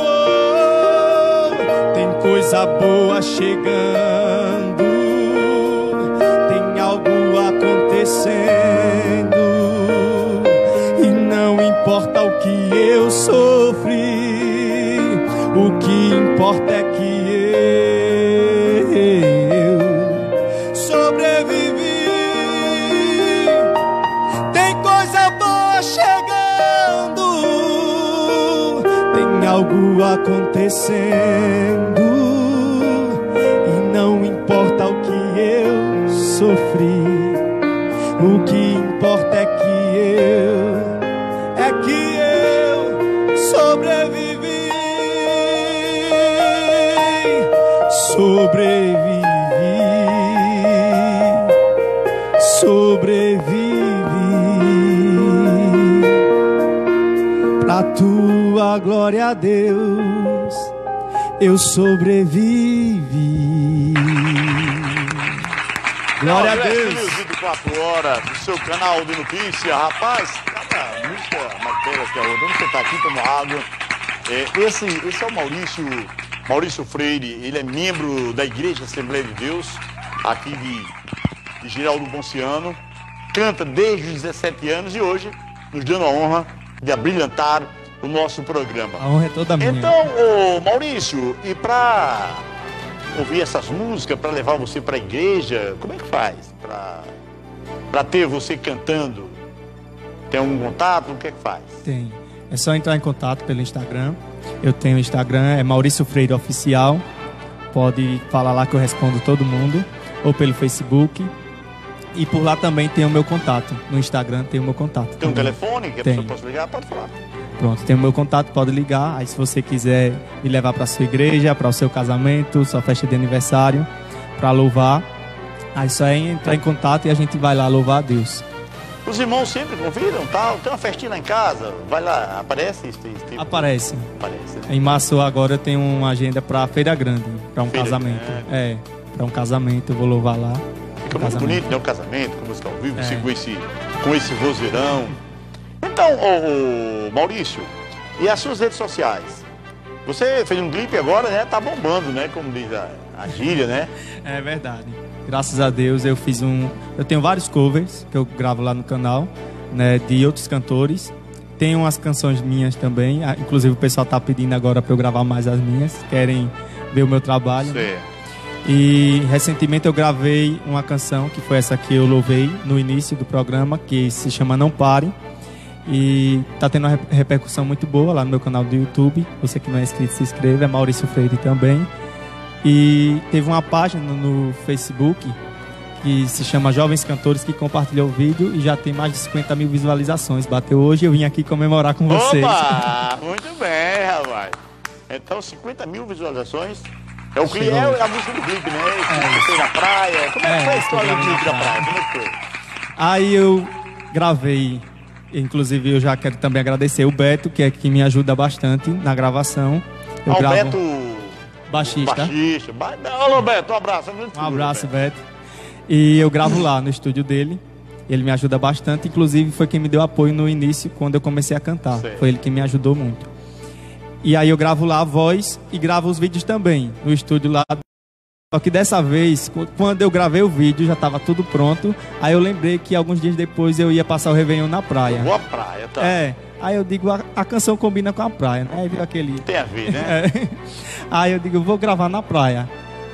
Coisa boa chegando, tem algo acontecendo, e não importa o que eu sofri, o que importa é que eu sobrevivi. Tem coisa boa chegando, tem algo acontecendo, tua glória, Deus, eu sobrevivi. Glória a Deus. News 24 horas, do seu canal de notícia. Rapaz, cada música, matéria que é outra. Vamos sentar aqui, tomar água. É, esse, esse é o Maurício, Maurício Freire. Ele é membro da Igreja Assembleia de Deus, aqui de, de Geraldo Ponciano. Canta desde os 17 anos e hoje nos dando a honra de abrilhantar o nosso programa. A honra é toda minha. Então, ô Maurício, e pra ouvir essas músicas, pra levar você pra igreja, como é que faz? Pra ter você cantando? Tem algum contato? O que é que faz? Tem. É só entrar em contato pelo Instagram. Eu tenho o Instagram, é Maurício Freire Oficial. Pode falar lá que eu respondo todo mundo. Ou pelo Facebook. E por lá também tem o meu contato. No Instagram tem o meu contato. Tem um também. telefone que a Tem. pessoa possa ligar? Pode falar. Pronto, tem o meu contato, pode ligar. Aí se você quiser me levar para sua igreja, para o seu casamento, sua festa de aniversário, para louvar, aí só é entrar em contato e a gente vai lá louvar a Deus. Os irmãos sempre convidam, tal. Tem uma festinha lá em casa, vai lá, aparece tipo? Aparece. Aparece. Em março agora eu tenho uma agenda para Feira Grande, para um Feira casamento. Grande. É, para um casamento, eu vou louvar lá. Fica muito Casamento. bonito, né? O casamento, com música ao vivo, É. com, esse, com esse vozeirão. Então, ô, ô, Maurício, e as suas redes sociais? Você fez um clipe agora, né? Tá bombando, né? Como diz a, a gíria, né? É verdade. Graças a Deus eu fiz um. Eu tenho vários covers que eu gravo lá no canal, né? De outros cantores. Tem umas canções minhas também. Ah, Inclusive o pessoal tá pedindo agora para eu gravar mais as minhas. Querem ver o meu trabalho. né? Certo. E recentemente eu gravei uma canção que foi essa que eu louvei no início do programa, que se chama Não Pare. E tá tendo uma re- repercussão muito boa lá no meu canal do YouTube. Você que não é inscrito, se inscreva. É Maurício Freire também. E teve uma página no Facebook que se chama Jovens Cantores que compartilhou o vídeo e já tem mais de 50 mil visualizações. Bateu hoje eu vim aqui comemorar com vocês. Opa! Muito bem, rapaz. Então, 50 mil visualizações. É o clipe, é a música do clipe, né? Que fez na praia. Como é que É, foi a isso, história do clipe da praia. Como é que foi? Aí eu gravei, inclusive eu já quero também agradecer o Beto, que é que me ajuda bastante na gravação. Eu gravo Alberto. baixista. Baixista. Ba... Alô, Beto, um abraço. Um abraço, Beto. E eu gravo lá no estúdio dele. Ele me ajuda bastante, inclusive foi quem me deu apoio no início quando eu comecei a cantar. Foi ele que me ajudou muito. E aí eu gravo lá a voz e gravo os vídeos também no estúdio lá. Só que dessa vez, qu- quando eu gravei o vídeo, já estava tudo pronto. Aí eu lembrei que alguns dias depois eu ia passar o Réveillon na praia. Boa praia, tá? É. Aí eu digo, a, a canção combina com a praia, né? Aí viu aquele. Tem a ver, né? É. Aí eu digo, vou gravar na praia.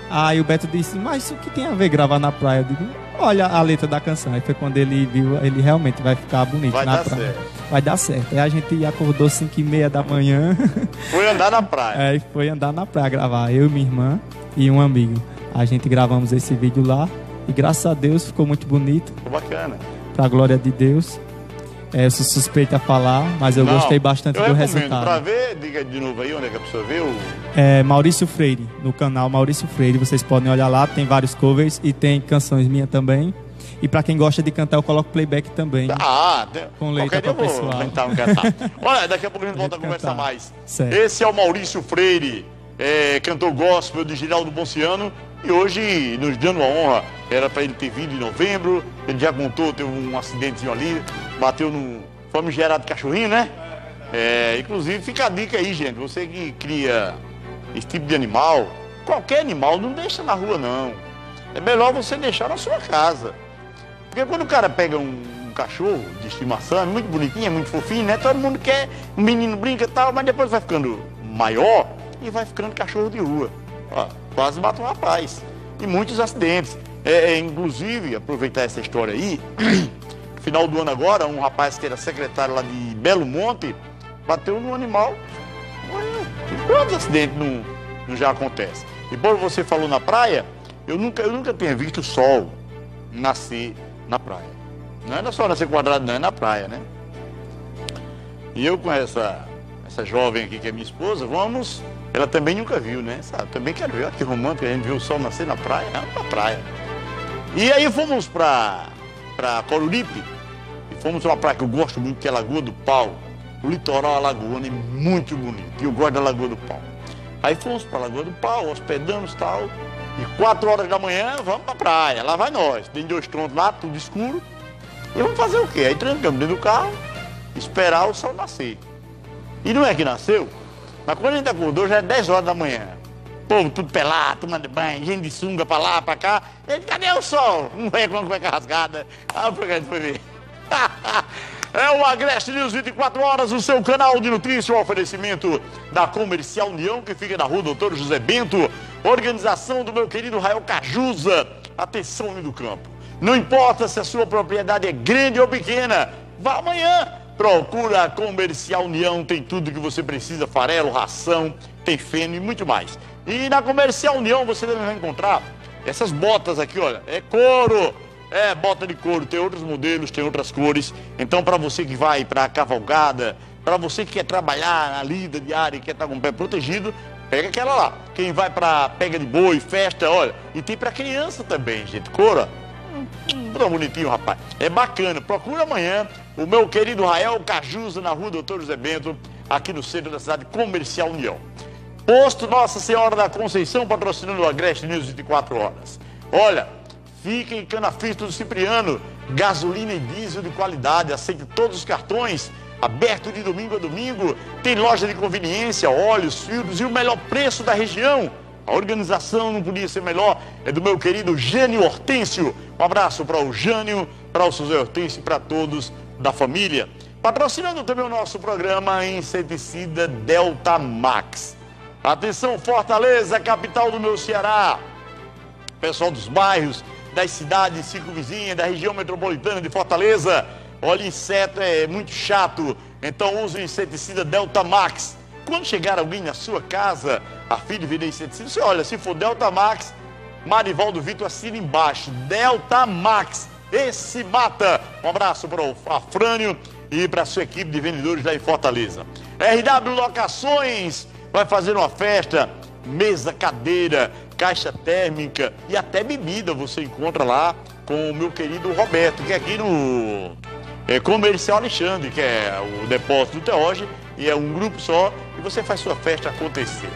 Aí o Beto disse, mas o que tem a ver gravar na praia? Eu digo, olha a letra da canção. Aí foi quando ele viu, ele realmente vai ficar bonito Vai na dar praia. certo. Vai dar certo. Aí a gente acordou 5 e meia da manhã. Foi andar na praia. Aí foi andar na praia gravar. Eu, minha irmã e um amigo. A gente gravamos esse vídeo lá. E graças a Deus ficou muito bonito. Ficou bacana. Pra glória de Deus. É, eu sou suspeito a falar, mas eu Não, gostei bastante eu do resultado. Pra ver, diga de novo aí onde é que a pessoa vê o. É Maurício Freire, no canal Maurício Freire. Vocês podem olhar lá, tem vários covers e tem canções minhas também. E pra quem gosta de cantar, eu coloco playback também. Ah, tem- Com letra vou pessoal. tentar um cantar. Olha, daqui a pouco a gente volta a conversar mais. Certo. Esse é o Maurício Freire, é, cantor gospel de Giraldo Ponciano. E hoje, nos dando a honra, era para ele ter vindo em novembro. Ele já contou, teve um acidentezinho ali, bateu no famigerado cachorrinho, né? É, inclusive, fica a dica aí, gente. Você que cria esse tipo de animal, qualquer animal, não deixa na rua, não. É melhor você deixar na sua casa. Porque quando o cara pega um, um cachorro de estimação, é muito bonitinho, é muito fofinho, né? Todo mundo quer, o menino brinca e tal, mas depois vai ficando maior e vai ficando cachorro de rua. Ó, quase mata um rapaz. E muitos acidentes. É, é, inclusive, aproveitar essa história aí, final do ano agora, um rapaz que era secretário lá de Belo Monte, bateu num animal, quantos acidentes não, não já acontecem? E por você falou na praia, eu nunca, eu nunca tinha visto o sol nascer na praia. Não era só nascer quadrado, não, é na praia, né? E eu com essa, essa jovem aqui que é minha esposa, vamos. Ela também nunca viu, né? Sabe? Também quero ver. Olha que romântico, a gente viu o sol nascer na praia. É na praia. E aí fomos pra, pra Coruripe. E fomos pra uma praia que eu gosto muito, que é a Lagoa do Pau. O litoral alagoano é muito bonito. E eu gosto da Lagoa do Pau. Aí fomos pra Lagoa do Pau, hospedamos e tal. E quatro horas da manhã, vamos pra praia. Lá vai nós. Tem dois troncos lá, tudo escuro. E vamos fazer o quê? Aí trancamos dentro do carro, esperar o sol nascer. E não é que nasceu, mas quando a gente acordou já é 10 horas da manhã. Povo tudo pelado, tomando banho, gente de sunga pra lá, pra cá. Ele, cadê o sol? Velho com uma cueca rasgada. Ah, o programa foi ver. É o Agreste News 24 horas, o seu canal de notícia, o oferecimento da Comercial União, que fica na rua Doutor José Bento, organização do meu querido Rael Cajuza. Atenção, homem do campo. Não importa se a sua propriedade é grande ou pequena, vá amanhã. Procura a Comercial União, tem tudo que você precisa, farelo, ração, tem feno e muito mais. E na Comercial União você vai encontrar essas botas aqui, olha, é couro. É, bota de couro, tem outros modelos, tem outras cores. Então, para você que vai para cavalgada, para você que quer trabalhar na lida diária e quer estar com o pé protegido, pega aquela lá. Quem vai para pega de boi, festa, olha. E tem para criança também, gente. Coura. Hum, Tão bonitinho, rapaz. É bacana. Procura amanhã o meu querido Rael Cajuza na rua Doutor José Bento, aqui no centro da cidade comercial União. Posto Nossa Senhora da Conceição, patrocinando o Agreste News 24 horas. Olha, fica em Canafista do Cipriano, gasolina e diesel de qualidade, aceita todos os cartões. aberto de domingo a domingo. Tem loja de conveniência, óleos, filtros e o melhor preço da região. A organização não podia ser melhor, é do meu querido Jânio Hortêncio. Um abraço para o Jânio, para o José Hortêncio e para todos da família. Patrocinando também o nosso programa Inseticida Delta Max. Atenção, Fortaleza, capital do meu Ceará. Pessoal dos bairros, das cidades circunvizinhas, da região metropolitana de Fortaleza. Olha, inseto é muito chato, então use o inseticida Delta Max. Quando chegar alguém na sua casa, a fim de vender inseticida, você olha, se for Delta Max, Marivaldo Vitor assina embaixo, Delta Max. Esse mata. Um abraço para o Afrânio e para a sua equipe de vendedores lá em Fortaleza. RW Locações vai fazer uma festa, mesa, cadeira, caixa térmica e até bebida você encontra lá com o meu querido Roberto, que é aqui no é, Comercial Alexandre, que é o depósito do Teoge, e é um grupo só, e você faz sua festa acontecer.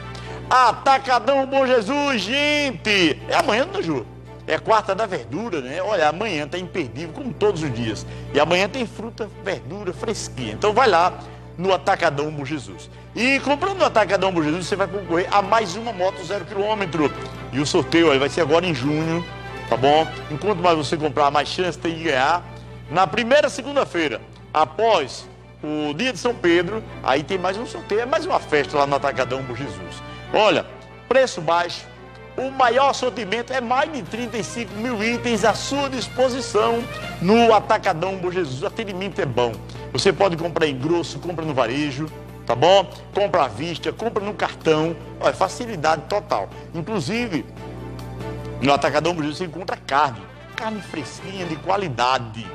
Atacadão Bom Jesus, gente! É amanhã, não, Ju? É quarta da verdura, né? Olha, amanhã tá imperdível, como todos os dias. E amanhã tem fruta, verdura fresquinha. Então vai lá no Atacadão Bom Jesus. E comprando no Atacadão Bom Jesus, você vai concorrer a mais uma moto zero quilômetro. E o sorteio olha, vai ser agora em junho, tá bom? Enquanto mais você comprar, mais chance tem de ganhar. Na primeira segunda-feira, após o dia de São Pedro, aí tem mais um sorteio, é mais uma festa lá no Atacadão Bom Jesus. Olha, preço baixo o maior sortimento é mais de 35 mil itens à sua disposição no Atacadão Bom Jesus. O atendimento é bom. Você pode comprar em grosso, compra no varejo, tá bom? Compra à vista, compra no cartão. Olha, facilidade total. Inclusive, no Atacadão Bom Jesus você encontra carne. Carne fresquinha, de qualidade.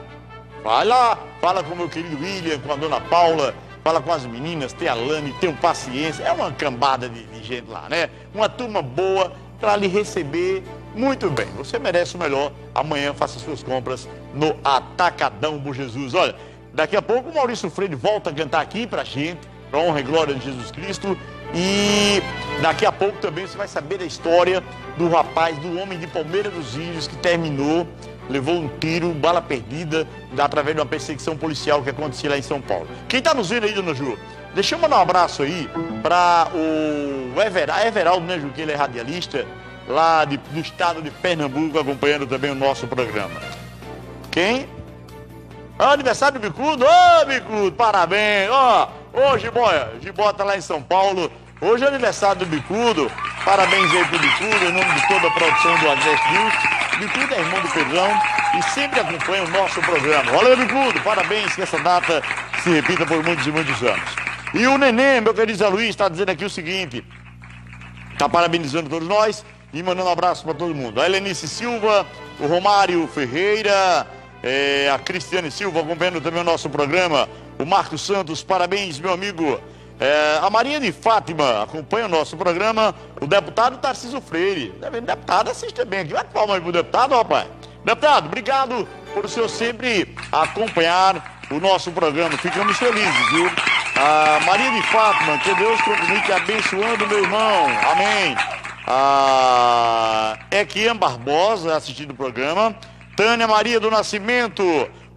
Vai lá, fala com o meu querido William, com a dona Paula, fala com as meninas, tem a Lani, tem um paciência. É uma cambada de, de gente lá, né? Uma turma boa para lhe receber muito bem. Você merece o melhor. Amanhã faça suas compras no Atacadão Bom Jesus. Olha, daqui a pouco o Maurício Freire volta a cantar aqui para a gente, para honra e glória de Jesus Cristo. E daqui a pouco também você vai saber da história do rapaz, do homem de Palmeira dos Índios que terminou, levou um tiro, bala perdida, através de uma perseguição policial que acontecia lá em São Paulo. Quem está nos vendo aí, dona Ju? Deixa eu mandar um abraço aí para o Everaldo, Everaldo, né, Ju, que ele é radialista, lá de, do estado de Pernambuco, acompanhando também o nosso programa. Quem? aniversário do Bicudo? Ô, oh, Bicudo, parabéns! Ó, oh, ô, Gibóia, Gibó tá lá em São Paulo. Hoje é aniversário do Bicudo. Parabéns aí pro Bicudo, em nome de toda a produção do Agreste News. Bicudo é irmão do Pedrão e sempre acompanha o nosso programa. Valeu, Bicudo, parabéns que essa data se repita por muitos e muitos anos. E o Neném, meu querido Zé Luiz, está dizendo aqui o seguinte: está parabenizando todos nós e mandando um abraço para todo mundo. A Helenice Silva, o Romário Ferreira, é, a Cristiane Silva acompanhando também o nosso programa, o Marcos Santos, parabéns, meu amigo. É, a Maria de Fátima acompanha o nosso programa, o deputado Tarcísio Freire. Deputado assiste bem aqui. Vai palma aí pro deputado, rapaz. Deputado, obrigado por o senhor sempre acompanhar o nosso programa. Ficamos felizes, viu? A Maria de Fátima, que Deus continue abençoando, meu irmão. Amém. A Equian Barbosa assistindo o programa. Tânia Maria do Nascimento.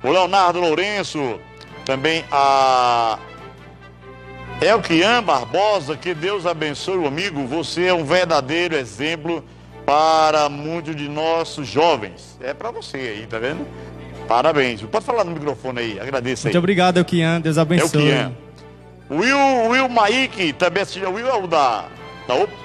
O Leonardo Lourenço. Também a Elquian Barbosa, que Deus abençoe o amigo. Você é um verdadeiro exemplo para muitos de nossos jovens. É para você aí, tá vendo? Parabéns. Pode falar no microfone aí, agradeço aí. Muito obrigado, Elquian. Deus abençoe. Will, Will Maik, também assistiu. Will é o da, da OP.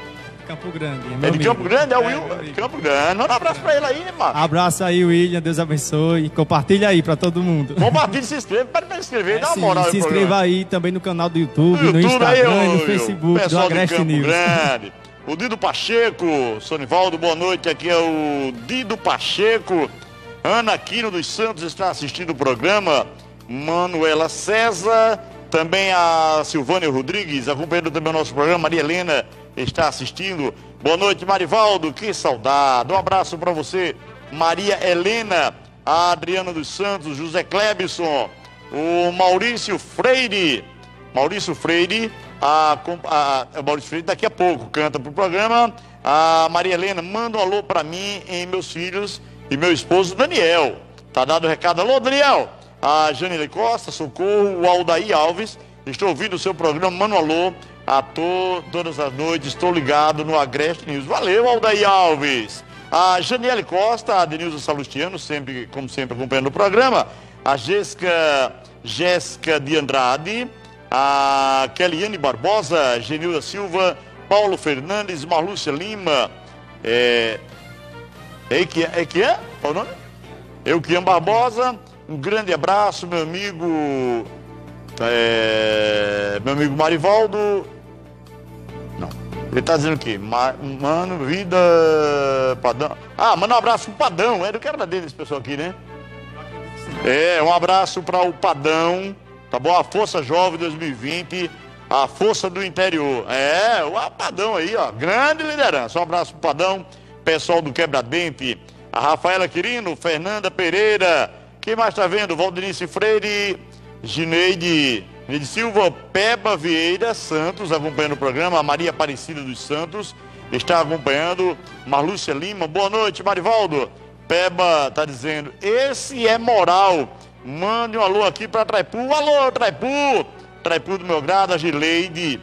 Campo Grande. É, é de Campo Grande? É o é, Will? Campo Grande. Manda um abraço pra ele aí, né, mano? Abraço aí, William. Deus abençoe. Compartilha aí pra todo mundo. Compartilha, se inscreve. Pede pra inscrever, é, dá uma moral Se inscreva aí também no canal do YouTube, no, YouTube, no Instagram, aí, no Facebook, do Agreste News. Grande. O Dido Pacheco, Sonivaldo, boa noite. Aqui é o Dido Pacheco. Ana Aquino dos Santos está assistindo o programa. Manuela César. Também a Silvânia Rodrigues, acompanhando também o nosso programa. Maria Helena está assistindo. Boa noite, Marivaldo. Que saudade. Um abraço para você, Maria Helena, a Adriana dos Santos, José Clebson, o Maurício Freire. Maurício Freire, a, a, a Maurício Freire daqui a pouco canta para o programa. A Maria Helena manda um alô para mim e meus filhos e meu esposo Daniel. Tá dado o recado. Alô, Daniel. A Janine Costa, Socorro, o Aldair Alves. Estou ouvindo o seu programa Mano Alô a to todas as noites. Estou ligado no Agreste News. Valeu, Aldair Alves. A Janiele Costa, a Denilson Salustiano, sempre, como sempre, acompanhando o programa. A Jéssica, Jéssica de Andrade, a Keliane Barbosa, Genilda Silva, Paulo Fernandes, Marlúcia Lima. É, é que é? que é? Qual o nome? Euquian Barbosa. Um grande abraço, meu amigo. É, meu amigo Marivaldo. Ele tá dizendo aqui, mano, vida, Padão. Ah, manda um abraço pro Padão, é do que era dele esse pessoal aqui, né? É, um abraço para o Padão, tá bom? A Força Jovem 2020, a Força do Interior. É, o Padão aí, ó, grande liderança. Um abraço pro Padão, pessoal do Quebra-Dente, a Rafaela Quirino, Fernanda Pereira, quem mais tá vendo? Valdenice Freire, Gineide de Silva, Peba Vieira Santos acompanhando o programa, a Maria Aparecida dos Santos está acompanhando, Marlúcia Lima, boa noite, Marivaldo. Peba está dizendo, esse é moral. Mande um alô aqui para Traipu. Alô, Traipu! Traipu do meu grado, a Gileide,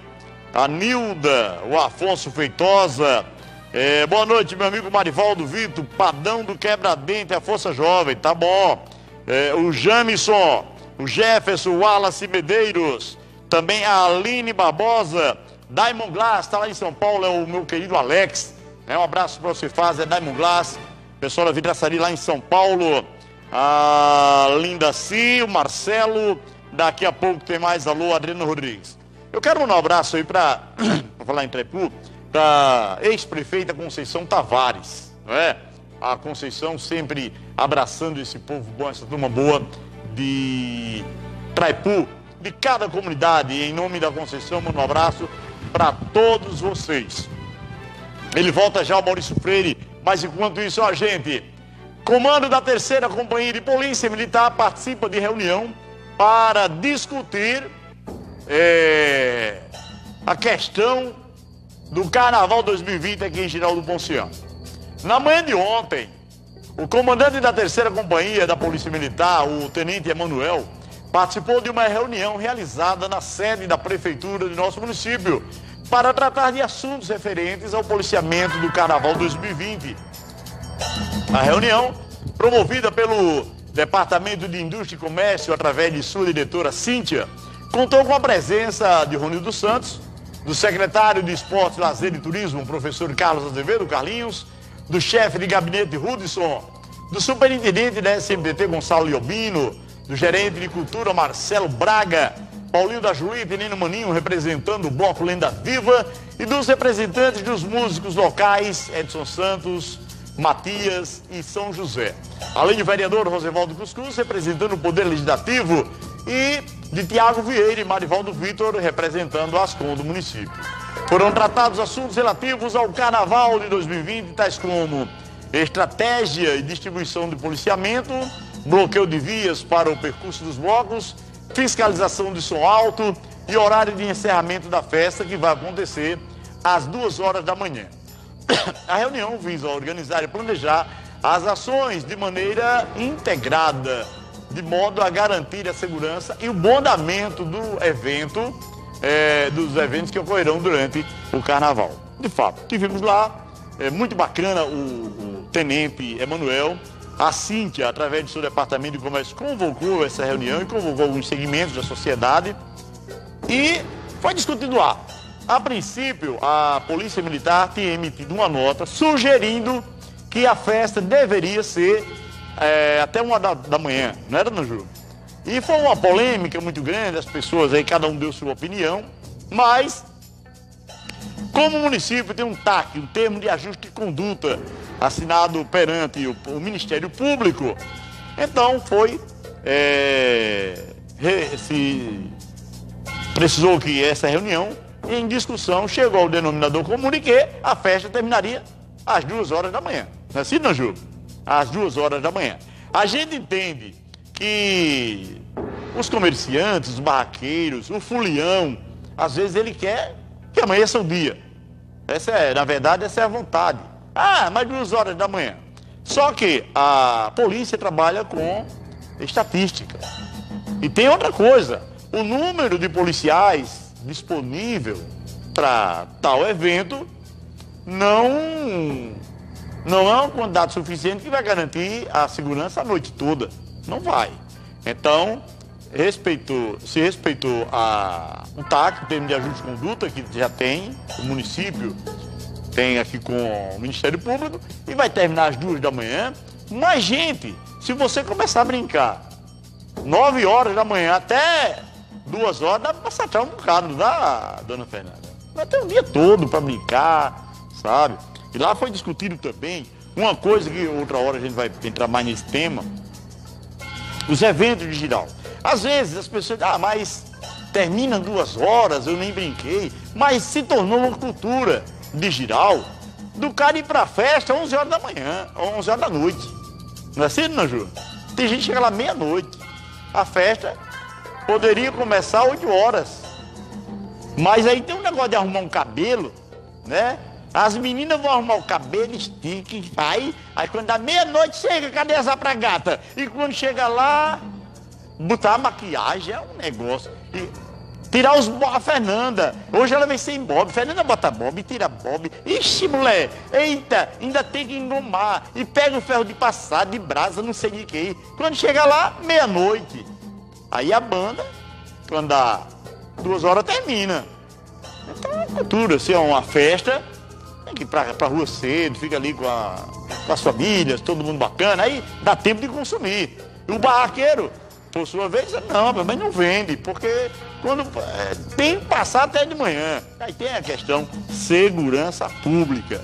a Nilda, o Afonso Feitosa. É, boa noite, meu amigo Marivaldo Vitor, Padão do Quebra-Dente, a Força Jovem, tá bom. É, o Jamison, o Jefferson Wallace Medeiros, também a Aline Barbosa, Diamond Glass, está lá em São Paulo, é o meu querido Alex. É, um abraço para você, faz, é Diamond Glass, pessoal da vidraçaria lá em São Paulo. A Linda Si, o Marcelo, daqui a pouco tem mais alô, Adriano Rodrigues. Eu quero mandar um abraço aí para, falar em Trepu, para ex-prefeita Conceição Tavares, não é? A Conceição sempre abraçando esse povo bom, essa turma boa de Traipu, de cada comunidade. em nome da Conceição, mando um abraço para todos vocês. Ele volta já, o Maurício Freire. Mas enquanto isso, a gente, comando da terceira companhia de polícia militar participa de reunião para discutir é, a questão do Carnaval 2020 aqui em Giraldo Ponciano. Na manhã de ontem, o comandante da terceira companhia da Polícia Militar, o tenente Emanuel, participou de uma reunião realizada na sede da prefeitura de nosso município para tratar de assuntos referentes ao policiamento do Carnaval 2020. A reunião, promovida pelo Departamento de Indústria e Comércio através de sua diretora Cíntia, contou com a presença de Ronildo Santos, do secretário de Esporte, Lazer e Turismo, professor Carlos Azevedo, Carlinhos, do chefe de gabinete Hudson, do superintendente da SMPT Gonçalo Iobino, do gerente de cultura Marcelo Braga, Paulinho da Juíza e Nino Maninho representando o Bloco Lenda Viva. E dos representantes dos músicos locais Edson Santos, Matias e São José. Além do vereador Rosevaldo Cuscuz representando o Poder Legislativo. E de Tiago Vieira e Marivaldo Vitor representando a Ascom do município. Foram tratados assuntos relativos ao Carnaval de 2020, tais como estratégia e distribuição de policiamento, bloqueio de vias para o percurso dos blocos, fiscalização de som alto e horário de encerramento da festa que vai acontecer às duas horas da manhã. A reunião visa organizar e planejar as ações de maneira integrada, de modo a garantir a segurança e o bom andamento do evento é, dos eventos que ocorrerão durante o carnaval. De fato, tivemos lá, é muito bacana o, o tenente Emanuel, a Cíntia, através do seu departamento de comércio, convocou essa reunião e convocou alguns segmentos da sociedade e foi discutido lá. A princípio, a Polícia Militar tinha emitido uma nota sugerindo que a festa deveria ser é, até uma da, da manhã, não era, Júlio? E foi uma polêmica muito grande, as pessoas aí, cada um deu sua opinião, mas como o município tem um TAC, um termo de ajuste de conduta, assinado perante o, o Ministério Público, então foi. É, se precisou que essa reunião, em discussão, chegou ao denominador comum de que a festa terminaria às duas horas da manhã. Não é assim, não, Ju? Às duas horas da manhã. A gente entende que os comerciantes, os barraqueiros, o fulião, às vezes ele quer que amanheça o dia. Essa é, na verdade, essa é a vontade. Ah, mas duas horas da manhã. Só que a polícia trabalha com estatística. E tem outra coisa: o número de policiais disponível para tal evento não, não é uma quantidade suficiente que vai garantir a segurança a noite toda. Não vai. Então, respeitou, se respeitou a, o TAC, o termo de ajuste de conduta, que já tem, o município tem aqui com o Ministério Público, e vai terminar às duas da manhã. Mas, gente, se você começar a brincar 9 horas da manhã até 2 horas, dá para passar um bocado, não dá, dona Fernanda? Vai ter um dia todo para brincar, sabe? E lá foi discutido também uma coisa que outra hora a gente vai entrar mais nesse tema, os eventos de giral. Às vezes as pessoas, ah, mas termina duas horas, eu nem brinquei, mas se tornou uma cultura digital do cara ir pra festa 11 horas da manhã, 11 horas da noite. Não é assim, não, Ju? Tem gente que chega lá meia-noite. A festa poderia começar 8 horas. Mas aí tem um negócio de arrumar um cabelo, né? As meninas vão arrumar o cabelo, estica, vai. Aí quando dá meia-noite, chega, cadê essa pra gata? E quando chega lá, botar a maquiagem é um negócio. E tirar os a Fernanda. Hoje ela vem sem bob. Fernanda bota bob, tira bob. Ixi, mulher. Eita, ainda tem que engomar. E pega o ferro de passar, de brasa, não sei de que. Quando chega lá, meia-noite. Aí a banda, quando dá duas horas, termina. Então é cultura, se é uma festa, tem que ir pra, pra rua cedo, fica ali com, a, com as famílias, todo mundo bacana, aí dá tempo de consumir. E o barraqueiro, por sua vez, não, mas não vende, porque quando é, tem que passar até de manhã. Aí tem a questão segurança pública,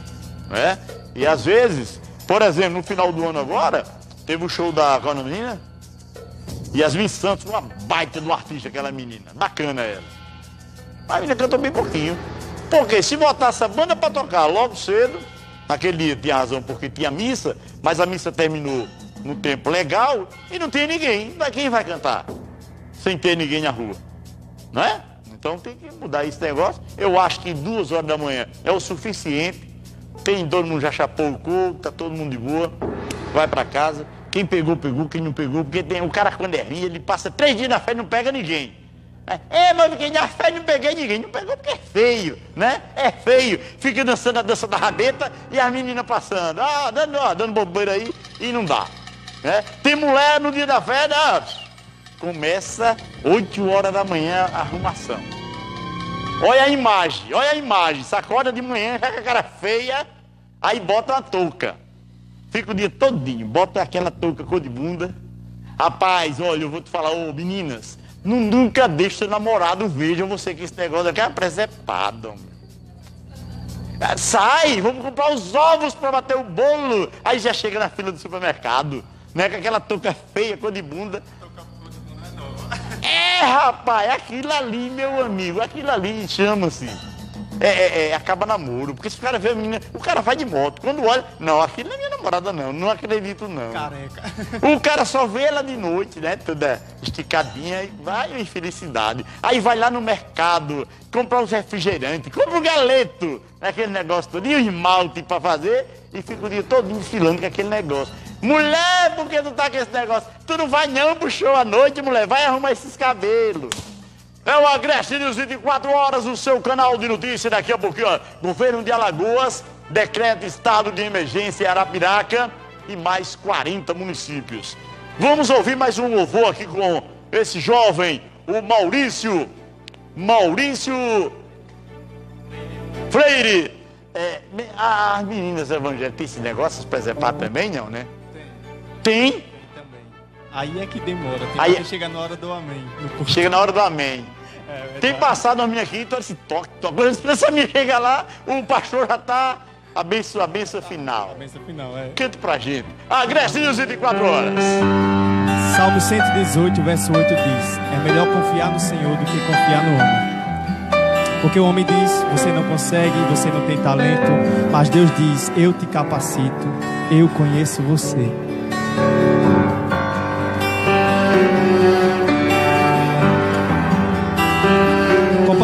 né? E às vezes, por exemplo, no final do ano agora, teve o show da qual é menina? Yasmin Santos, uma baita do artista, aquela menina. Bacana ela. A menina cantou bem pouquinho. Porque se botasse a banda para tocar logo cedo, naquele dia tinha razão porque tinha missa, mas a missa terminou no tempo legal e não tem ninguém. Quem vai cantar? Sem ter ninguém na rua. Não é? Então tem que mudar esse negócio. Eu acho que duas horas da manhã é o suficiente. Tem todo mundo já chapou o coco, tá todo mundo de boa. Vai para casa. Quem pegou, pegou. Quem não pegou, porque tem o cara quando é rio, ele passa três dias na fé e não pega ninguém. É, mas fiquei na fé não peguei ninguém. Não pegou porque é feio, né? É feio. Fica dançando a dança da rabeta e as meninas passando. Ah, dando, ó, dando bobeira aí e não dá. Né? Tem mulher no dia da fé, né? começa 8 horas da manhã a arrumação. Olha a imagem, olha a imagem. Sacoda de manhã, já com a cara feia, aí bota uma touca. Fica o dia todinho, bota aquela touca cor de bunda. Rapaz, olha, eu vou te falar, ô meninas, Nunca deixe seu namorado veja você que esse negócio aqui é presepado. É, sai, vamos comprar os ovos para bater o bolo. Aí já chega na fila do supermercado, né? Com aquela touca feia, cor de bunda. É, rapaz, aquilo ali, meu amigo, aquilo ali chama-se é, é, é, acaba namoro. Porque se o cara vê a menina, o cara vai de moto. Quando olha, não, aquilo não é minha namorada, não. Não acredito, não. Careca. O cara só vê ela de noite, né? Toda esticadinha e vai em felicidade. Aí vai lá no mercado, comprar uns refrigerantes, compra um galeto, aquele negócio todo, e o esmalte pra fazer, e fica o dia todo desfilando com aquele negócio. Mulher, por que tu tá com esse negócio? Tu não vai não pro show à noite, mulher. Vai arrumar esses cabelos. É o Agreste News 24 horas, o seu canal de notícias. Daqui a pouquinho, ó, governo de Alagoas decreta estado de emergência em Arapiraca e mais 40 municípios. Vamos ouvir mais um louvor aqui com esse jovem, o Maurício. Maurício Freire. É, as meninas evangélicas têm esse negócio, preservar também, não, né? Tem. Tem? Aí é que demora. Tem Aí... que chegar na hora do amém. Chega na hora do amém. É, Tem passado a minha aqui, então esse toque, toque. Essa minha chega lá, o pastor já está a benção, a benção final. A benção final, é. Canta pra gente. Agressinhos 24 horas. Salmo 118, verso 8 diz: É melhor confiar no Senhor do que confiar no homem. Porque o homem diz: Você não consegue, você não tem talento. Mas Deus diz: Eu te capacito, eu conheço você.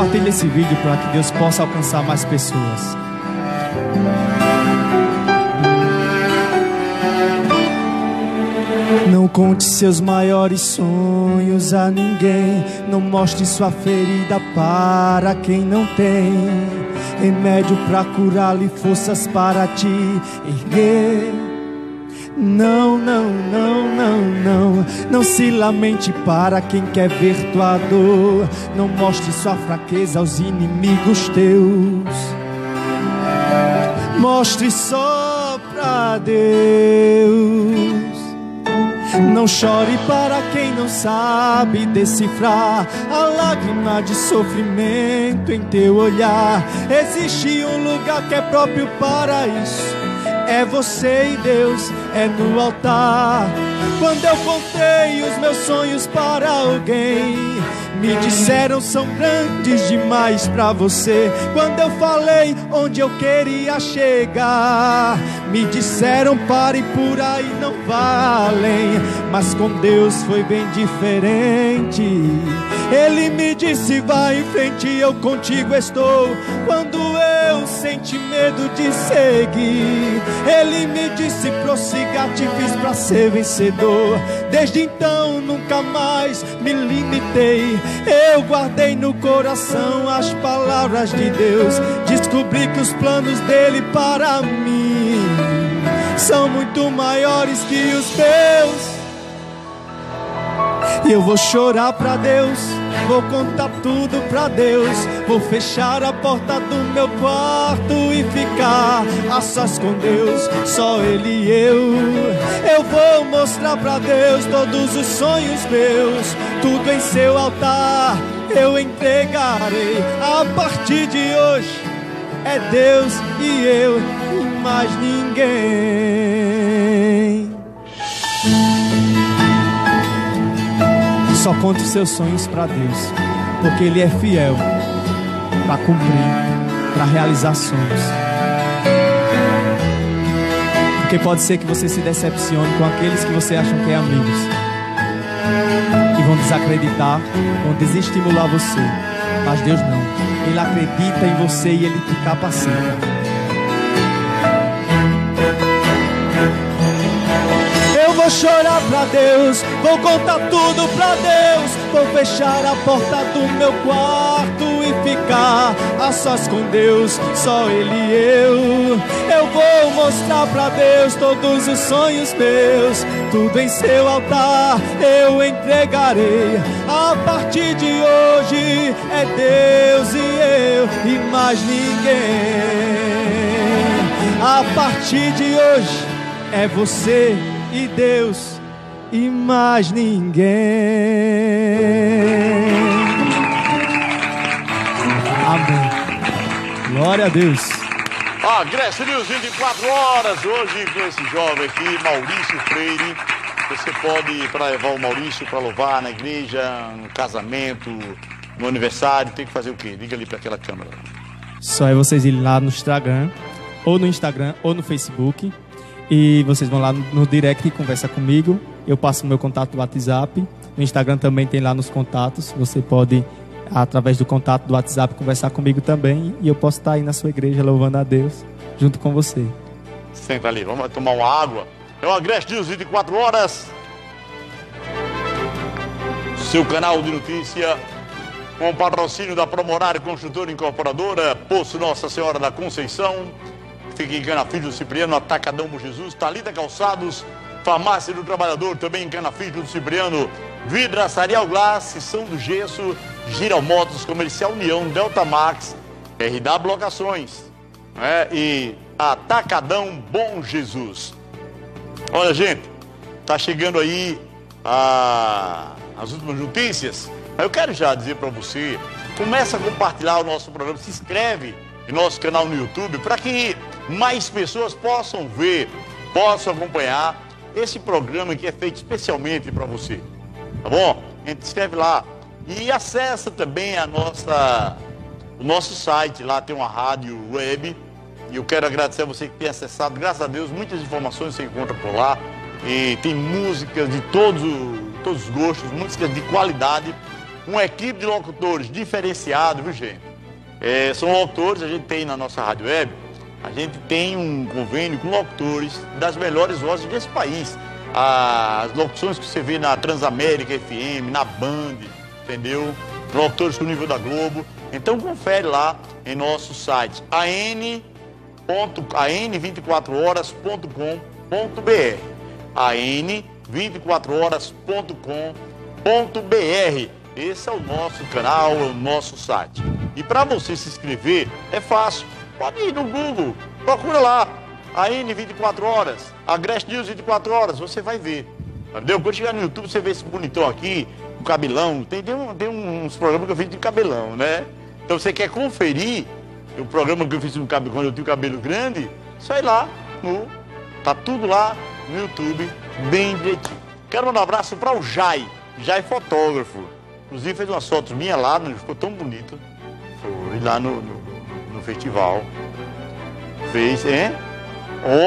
Compartilhe esse vídeo para que Deus possa alcançar mais pessoas. Não conte seus maiores sonhos a ninguém. Não mostre sua ferida para quem não tem. Remédio para curá-lo e forças para te erguer. Não, não, não, não, não. Não se lamente para quem quer ver tua dor. Não mostre sua fraqueza aos inimigos teus. Mostre só pra Deus. Não chore para quem não sabe decifrar a lágrima de sofrimento em teu olhar. Existe um lugar que é próprio para isso. É você e Deus, é no altar. Quando eu contei os meus sonhos para alguém, me disseram são grandes demais para você. Quando eu falei onde eu queria chegar, me disseram pare por aí, não valem. Mas com Deus foi bem diferente. Ele me disse vai em frente, eu contigo estou. Quando eu senti medo de seguir, Ele me disse prossiga, te fiz para ser vencedor. Desde então nunca mais me limitei. Eu guardei no coração as palavras de Deus. Descobri que os planos dele para mim são muito maiores que os teus. E eu vou chorar para Deus, vou contar tudo para Deus, vou fechar a porta do meu quarto e ficar a sós com Deus, só Ele e eu. Eu vou mostrar para Deus todos os sonhos meus, tudo em seu altar eu entregarei. A partir de hoje é Deus e eu e mais ninguém. Só conte os seus sonhos para Deus, porque Ele é fiel para cumprir, para realizar sonhos. Porque pode ser que você se decepcione com aqueles que você acha que é amigos, que vão desacreditar, vão desestimular você. Mas Deus não. Ele acredita em você e Ele te capacita. Chorar pra Deus, vou contar tudo pra Deus, vou fechar a porta do meu quarto e ficar a sós com Deus, só Ele e eu. Eu vou mostrar pra Deus todos os sonhos meus, tudo em seu altar eu entregarei. A partir de hoje é Deus e eu e mais ninguém. A partir de hoje é você e Deus e mais ninguém. Amém. Glória a Deus. Ó, Grécia News 24 horas hoje com esse jovem aqui, Maurício Freire. Você pode para levar o Maurício para louvar na igreja, no casamento, no aniversário, tem que fazer o quê? Liga ali para aquela câmera. Só é vocês irem lá no Instagram, ou no Instagram, ou no Facebook e vocês vão lá no, direct e conversa comigo. Eu passo o meu contato do WhatsApp. No Instagram também tem lá nos contatos. Você pode, através do contato do WhatsApp, conversar comigo também. E eu posso estar aí na sua igreja louvando a Deus junto com você. Senta ali, vamos tomar uma água. É o Agreste News 24 horas. Seu canal de notícia com patrocínio da Promorário Construtora Incorporadora, Poço Nossa Senhora da Conceição. Fica em Canafilho do Cipriano, Atacadão Bom Jesus, Talita Calçados, Farmácia do Trabalhador, também em Canafilho do Cipriano, Vidraçaria Glass, São do Gesso, Giral Motos, Comercial União, Delta Max, RW Locações né? e Atacadão Bom Jesus. Olha, gente, tá chegando aí a, as últimas notícias. Eu quero já dizer para você, começa a compartilhar o nosso programa, se inscreve nosso canal no YouTube para que mais pessoas possam ver, possam acompanhar esse programa que é feito especialmente para você. Tá bom? Gente escreve lá e acessa também a nossa, o nosso site, lá tem uma rádio web. E eu quero agradecer a você que tem acessado, graças a Deus, muitas informações você encontra por lá. E tem músicas de todos, todos os gostos, músicas de qualidade. Uma equipe de locutores diferenciado, viu gente? É, são locutores, a gente tem na nossa rádio web, a gente tem um convênio com locutores das melhores vozes desse país. as locuções que você vê na Transamérica FM, na Band, entendeu? Locutores com nível da Globo. Então confere lá em nosso site an24horas.com.br an24horas.com.br Esse é o nosso canal, é o nosso site. E para você se inscrever é fácil. Pode ir no Google, procura lá a N24 horas, a Grest News 24 horas, você vai ver. Entendeu? Quando chegar no YouTube, você vê esse bonitão aqui, o cabelão. Tem, tem, um, tem uns programas que eu fiz de cabelão, né? Então você quer conferir o programa que eu fiz no cabelo, quando eu tinha o cabelo grande, sai lá no. Tá tudo lá no YouTube, bem direitinho. Quero mandar um abraço para o Jai. Jai fotógrafo. Inclusive fez umas fotos minhas lá, ficou tão bonito. Foi lá no, no, no festival. Fez, hein?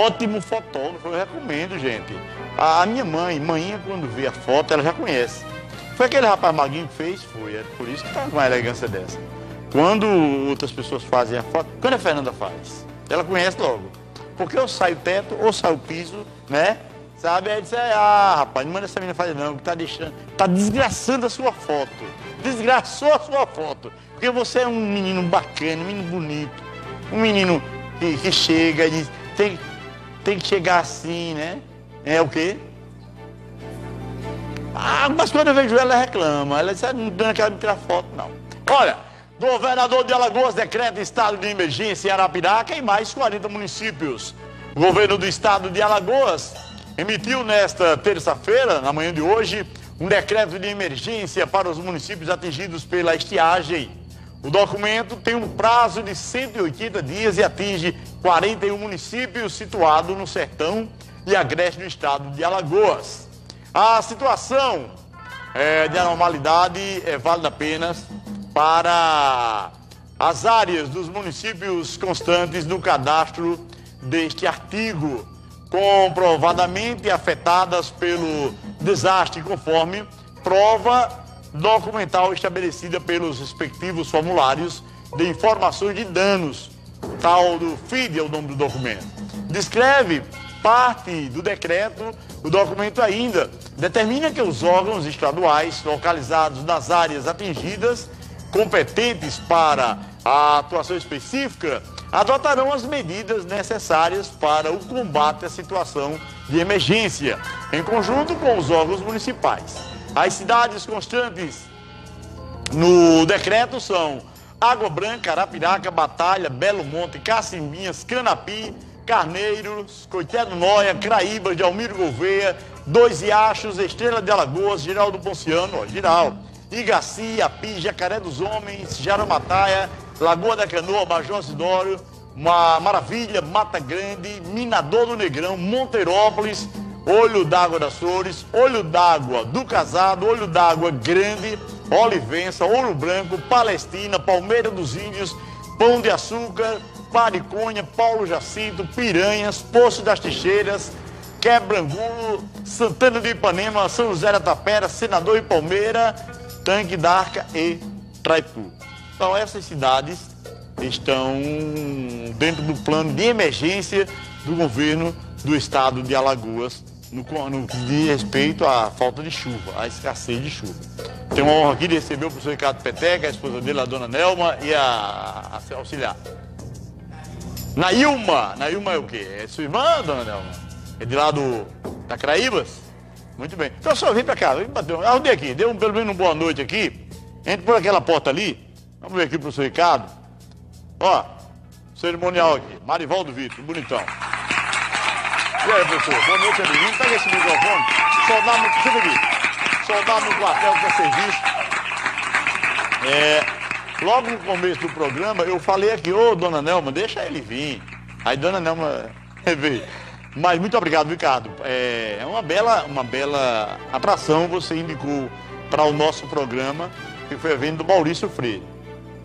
Ótimo fotógrafo, eu recomendo, gente. A, a minha mãe, mãinha, quando vê a foto, ela já conhece. Foi aquele rapaz maguinho que fez? Foi. É por isso que tá com uma elegância dessa. Quando outras pessoas fazem a foto, quando a Fernanda faz, ela conhece logo. Porque ou sai o teto, ou sai o piso, né? Sabe? Aí diz, ah, rapaz, não manda essa menina fazer não, que tá deixando, tá desgraçando a sua foto. Desgraçou a sua foto. Porque você é um menino bacana, um menino bonito, um menino que, que chega e diz, tem, tem que chegar assim, né? É o quê? Ah, mas quando eu vejo ela, ela reclama. Ela disse, ah, não quero me tirar foto, não. Olha, governador de Alagoas decreta estado de emergência em Arapiraca e mais 40 municípios. Governo do estado de Alagoas emitiu nesta terça-feira, na manhã de hoje, um decreto de emergência para os municípios atingidos pela estiagem. O documento tem um prazo de 180 dias e atinge 41 municípios situados no sertão e agreste do estado de Alagoas. A situação é, de anormalidade é válida apenas para as áreas dos municípios constantes no cadastro deste artigo, comprovadamente afetadas pelo desastre, conforme prova documental estabelecida pelos respectivos formulários de informações de danos, tal do FID é o nome do documento. Descreve parte do decreto, o documento ainda determina que os órgãos estaduais localizados nas áreas atingidas, competentes para a atuação específica, adotarão as medidas necessárias para o combate à situação de emergência, em conjunto com os órgãos municipais. As cidades constantes no decreto são Água Branca, Arapiraca, Batalha, Belo Monte, Cacimbinhas, Canapi, Carneiros, Coité do Noia, Craíbas, de Almiro Gouveia, Dois Riachos, Estrela de Alagoas, Giraldo Ponciano, ó, Giral, Igaci, Api, Jacaré dos Homens, Jaramataia, Lagoa da Canoa, Major Sidório, Maravilha, Mata Grande, Minador do Negrão, Monteirópolis, Olho d'Água das Flores, Olho d'Água do Casado, Olho d'Água Grande, Olivença, Ouro Branco, Palestina, Palmeira dos Índios, Pão de Açúcar, Pariconha, Paulo Jacinto, Piranhas, Poço das Teixeiras, Quebrangulo, Santana do Ipanema, São José da Tapera, Senador e Palmeira, Tanque d'Arca e Traipu. Então essas cidades estão dentro do plano de emergência do governo do estado de Alagoas no, no diz respeito à falta de chuva, à escassez de chuva. Tenho uma honra aqui de receber o professor Ricardo Peteca, a esposa dele, a dona Nelma e a, a auxiliar. Nailma, Nailma é o quê? É sua irmã, dona Nelma? É de lá do, da Craíbas? Muito bem. Então só vem pra cá, vem bater. Arrudei aqui, dê um, pelo menos uma boa noite aqui. Entre por aquela porta ali. Vamos ver aqui pro professor Ricardo. Ó, cerimonial aqui. Marivaldo Vitor, bonitão. E aí, professor? Boa noite, amiguinho. Pega esse microfone. Soldado no. Aqui. Soldado no quartel para serviço. É, logo no começo do programa, eu falei aqui, ô dona Nelma, deixa ele vir. Aí dona Nelma veio. Mas muito obrigado, Ricardo. É, é uma bela, uma bela atração você indicou para o nosso programa, que foi a venda do Maurício Freire.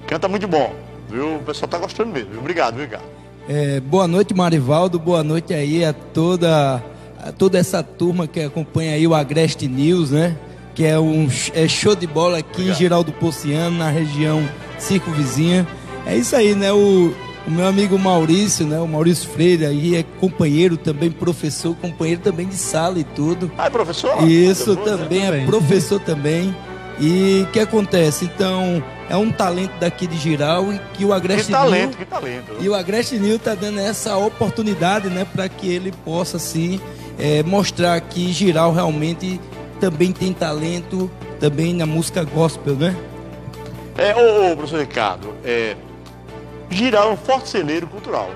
Canta muito bom, viu? O pessoal está gostando mesmo. Obrigado, Ricardo. É, boa noite, Marivaldo. Boa noite aí a toda, a toda essa turma que acompanha aí o Agreste News, né? Que é um é show de bola aqui Obrigado. em Geraldo Pociano, na região circunvizinha. É isso aí, né? O, o meu amigo Maurício, né? O Maurício Freire aí é companheiro também, professor, companheiro também de sala e tudo. Ah, é professor? Isso, também é professor também. E o que acontece? Então, é um talento daqui de Giral e que o Agreste Que talento, que talento. E o Agreste Nil tá dando essa oportunidade, né, para que ele possa assim é, mostrar que Giral realmente também tem talento também na música gospel, né? É, ô, ô professor Ricardo, é, Giral é um forte celeiro cultural.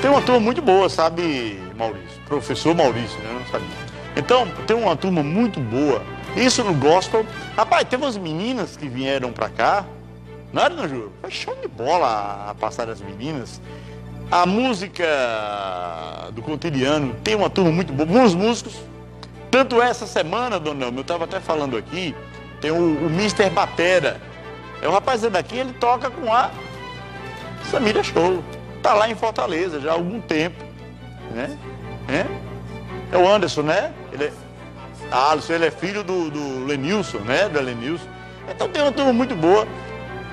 Tem uma turma muito boa, sabe, Maurício? Professor Maurício, né? Não sabia. Então, tem uma turma muito boa. Isso no gospel. Rapaz, teve umas meninas que vieram pra cá. Não era, não, Juro? Foi show de bola a passar das meninas. A música do cotidiano tem uma turma muito boa, bons músicos. Tanto essa semana, dona Nelma, eu estava até falando aqui, tem o, o Mr. Batera. É o rapaz daqui, ele toca com a Samira Show. Tá lá em Fortaleza já há algum tempo. Né? É, é o Anderson, né? Ele é, Alisson, ele é filho do, do Lenilson, né? Do Lenilson. Então tem uma turma muito boa.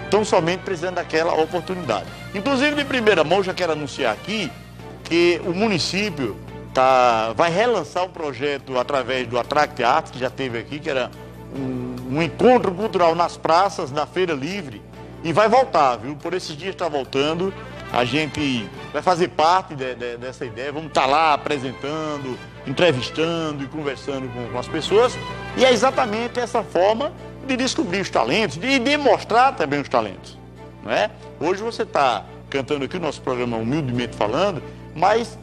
Estão somente precisando daquela oportunidade. Inclusive, de primeira mão, já quero anunciar aqui que o município tá, vai relançar um projeto através do Atract Arts, que já teve aqui, que era um, um encontro cultural nas praças da Feira Livre. E vai voltar, viu? Por esses dias está voltando. A gente vai fazer parte de, de, dessa ideia. Vamos estar tá lá apresentando, entrevistando e conversando com, com, as pessoas. E é exatamente essa forma de descobrir os talentos, de demonstrar também os talentos. Não é? Hoje você está cantando aqui o nosso programa Humildemente Falando, mas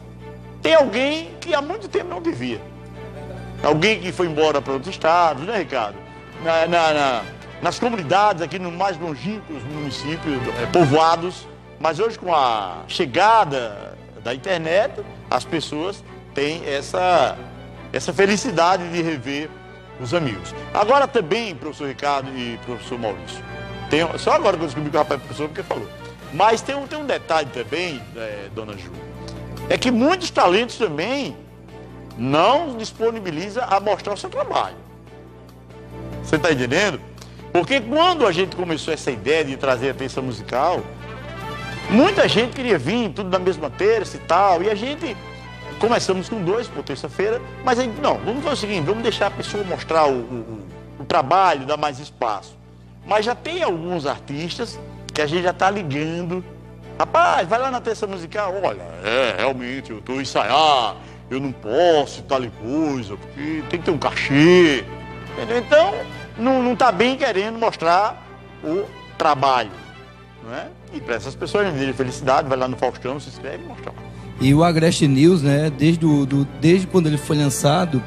tem alguém que há muito tempo não devia. Alguém que foi embora para outros estados, né, Ricardo? Na, na, na, nas comunidades aqui no mais longínquos municípios, é, povoados, mas hoje com a chegada da internet, as pessoas têm essa, essa felicidade de rever os amigos. Agora também, professor Ricardo e professor Maurício, tem, só agora que eu descobri que o rapaz professor porque falou. Mas tem um, tem um detalhe também, é, dona Ju, é que muitos talentos também não disponibiliza a mostrar o seu trabalho. Você está entendendo? Porque quando a gente começou essa ideia de trazer a atenção musical, muita gente queria vir, tudo na mesma terça e tal, e a gente começamos com dois por terça-feira, mas a gente, não, vamos fazer o seguinte, vamos deixar a pessoa mostrar o, o, o trabalho, dar mais espaço. Mas já tem alguns artistas que a gente já está ligando. Rapaz, vai lá na terça musical, olha, é, realmente, eu estou ensaiar, eu não posso tal e coisa, porque tem que ter um cachê. Entendeu? Então, não está bem querendo mostrar o trabalho. Não é? E para essas pessoas, de felicidade, vai lá no Faustão, se inscreve e mostra. E o Agreste News, né, desde, o, do, desde quando ele foi lançado,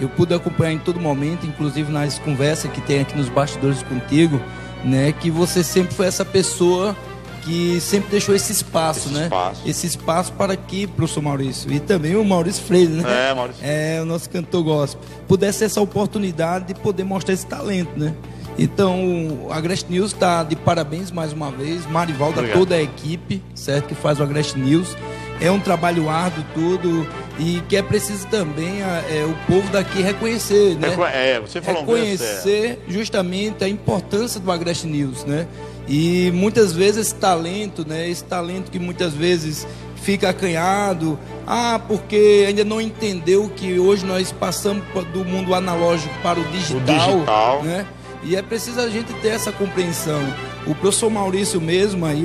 eu pude acompanhar em todo momento, inclusive nas conversas que tem aqui nos bastidores contigo, né, que você sempre foi essa pessoa que sempre deixou esse espaço, esse né? Espaço. Esse espaço para que, professor Maurício, e também o Maurício Freire, né? É, Maurício. É, o nosso cantor gospel. Pudesse essa oportunidade de poder mostrar esse talento, né? Então, a Agreste News está de parabéns mais uma vez. Marivalda, Obrigado. toda a equipe, certo? Que faz o Agreste News. É um trabalho árduo tudo e que é preciso também é, o povo daqui reconhecer, né? É, você falou Reconhecer um justamente a importância do Agreste News, né? E muitas vezes esse talento, né? Esse talento que muitas vezes fica acanhado, ah, porque ainda não entendeu que hoje nós passamos do mundo analógico para o digital, o digital. né? E é preciso a gente ter essa compreensão. O professor Maurício mesmo, aí,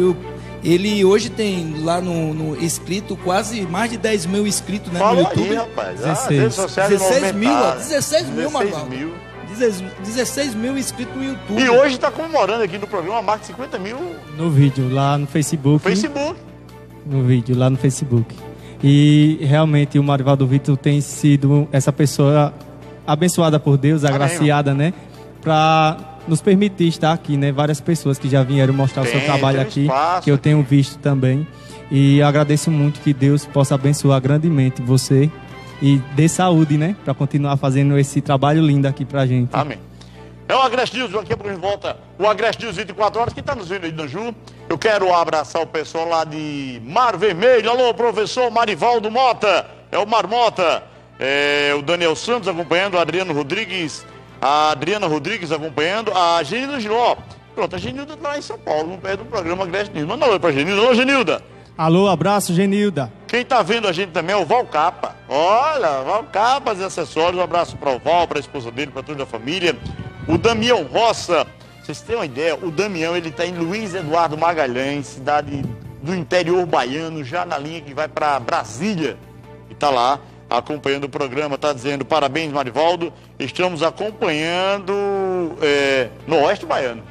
ele hoje tem lá no, no inscrito quase mais de 10 mil inscritos né, Fala no YouTube. Aí, rapaz. 16, ah, 16 mil, 16 mil, 16 mil. 16 mil inscritos no YouTube. E hoje está comemorando aqui no programa a marca de 50 mil. No vídeo, lá no Facebook. Facebook. No vídeo, lá no Facebook. E realmente o Marivaldo Vitor tem sido essa pessoa abençoada por Deus, agraciada, Amém, né? Para nos permitir estar aqui, né? Várias pessoas que já vieram mostrar tem, o seu trabalho aqui, espaço. que eu tenho visto também. E agradeço muito que Deus possa abençoar grandemente você e dê saúde, né? Para continuar fazendo esse trabalho lindo aqui pra gente. Amém. É o Agreste News, aqui por volta, o Agreste News 24 horas, que está nos vendo aí, Danju. Eu quero abraçar o pessoal lá de Mar Vermelho. Alô, professor Marivaldo Mota, é o Marmota. É, o Daniel Santos acompanhando, o Adriano Rodrigues, a Adriana Rodrigues acompanhando, a Genina Giló. pronto, a Genilda está lá em São Paulo, no pé do programa Agreste News. Manda um oi pra Genilda. Alô, Genilda. Alô, abraço, Genilda. Quem está vendo a gente também é o Val Capa. Olha, Val Capas e acessórios. Um abraço para o Val, para a esposa dele, para toda a família. O Damião Roça. Vocês têm uma ideia? O Damião, ele está em Luiz Eduardo Magalhães, cidade do interior baiano, já na linha que vai para Brasília. E está lá acompanhando o programa, está dizendo parabéns, Marivaldo. Estamos acompanhando é, no Oeste Baiano,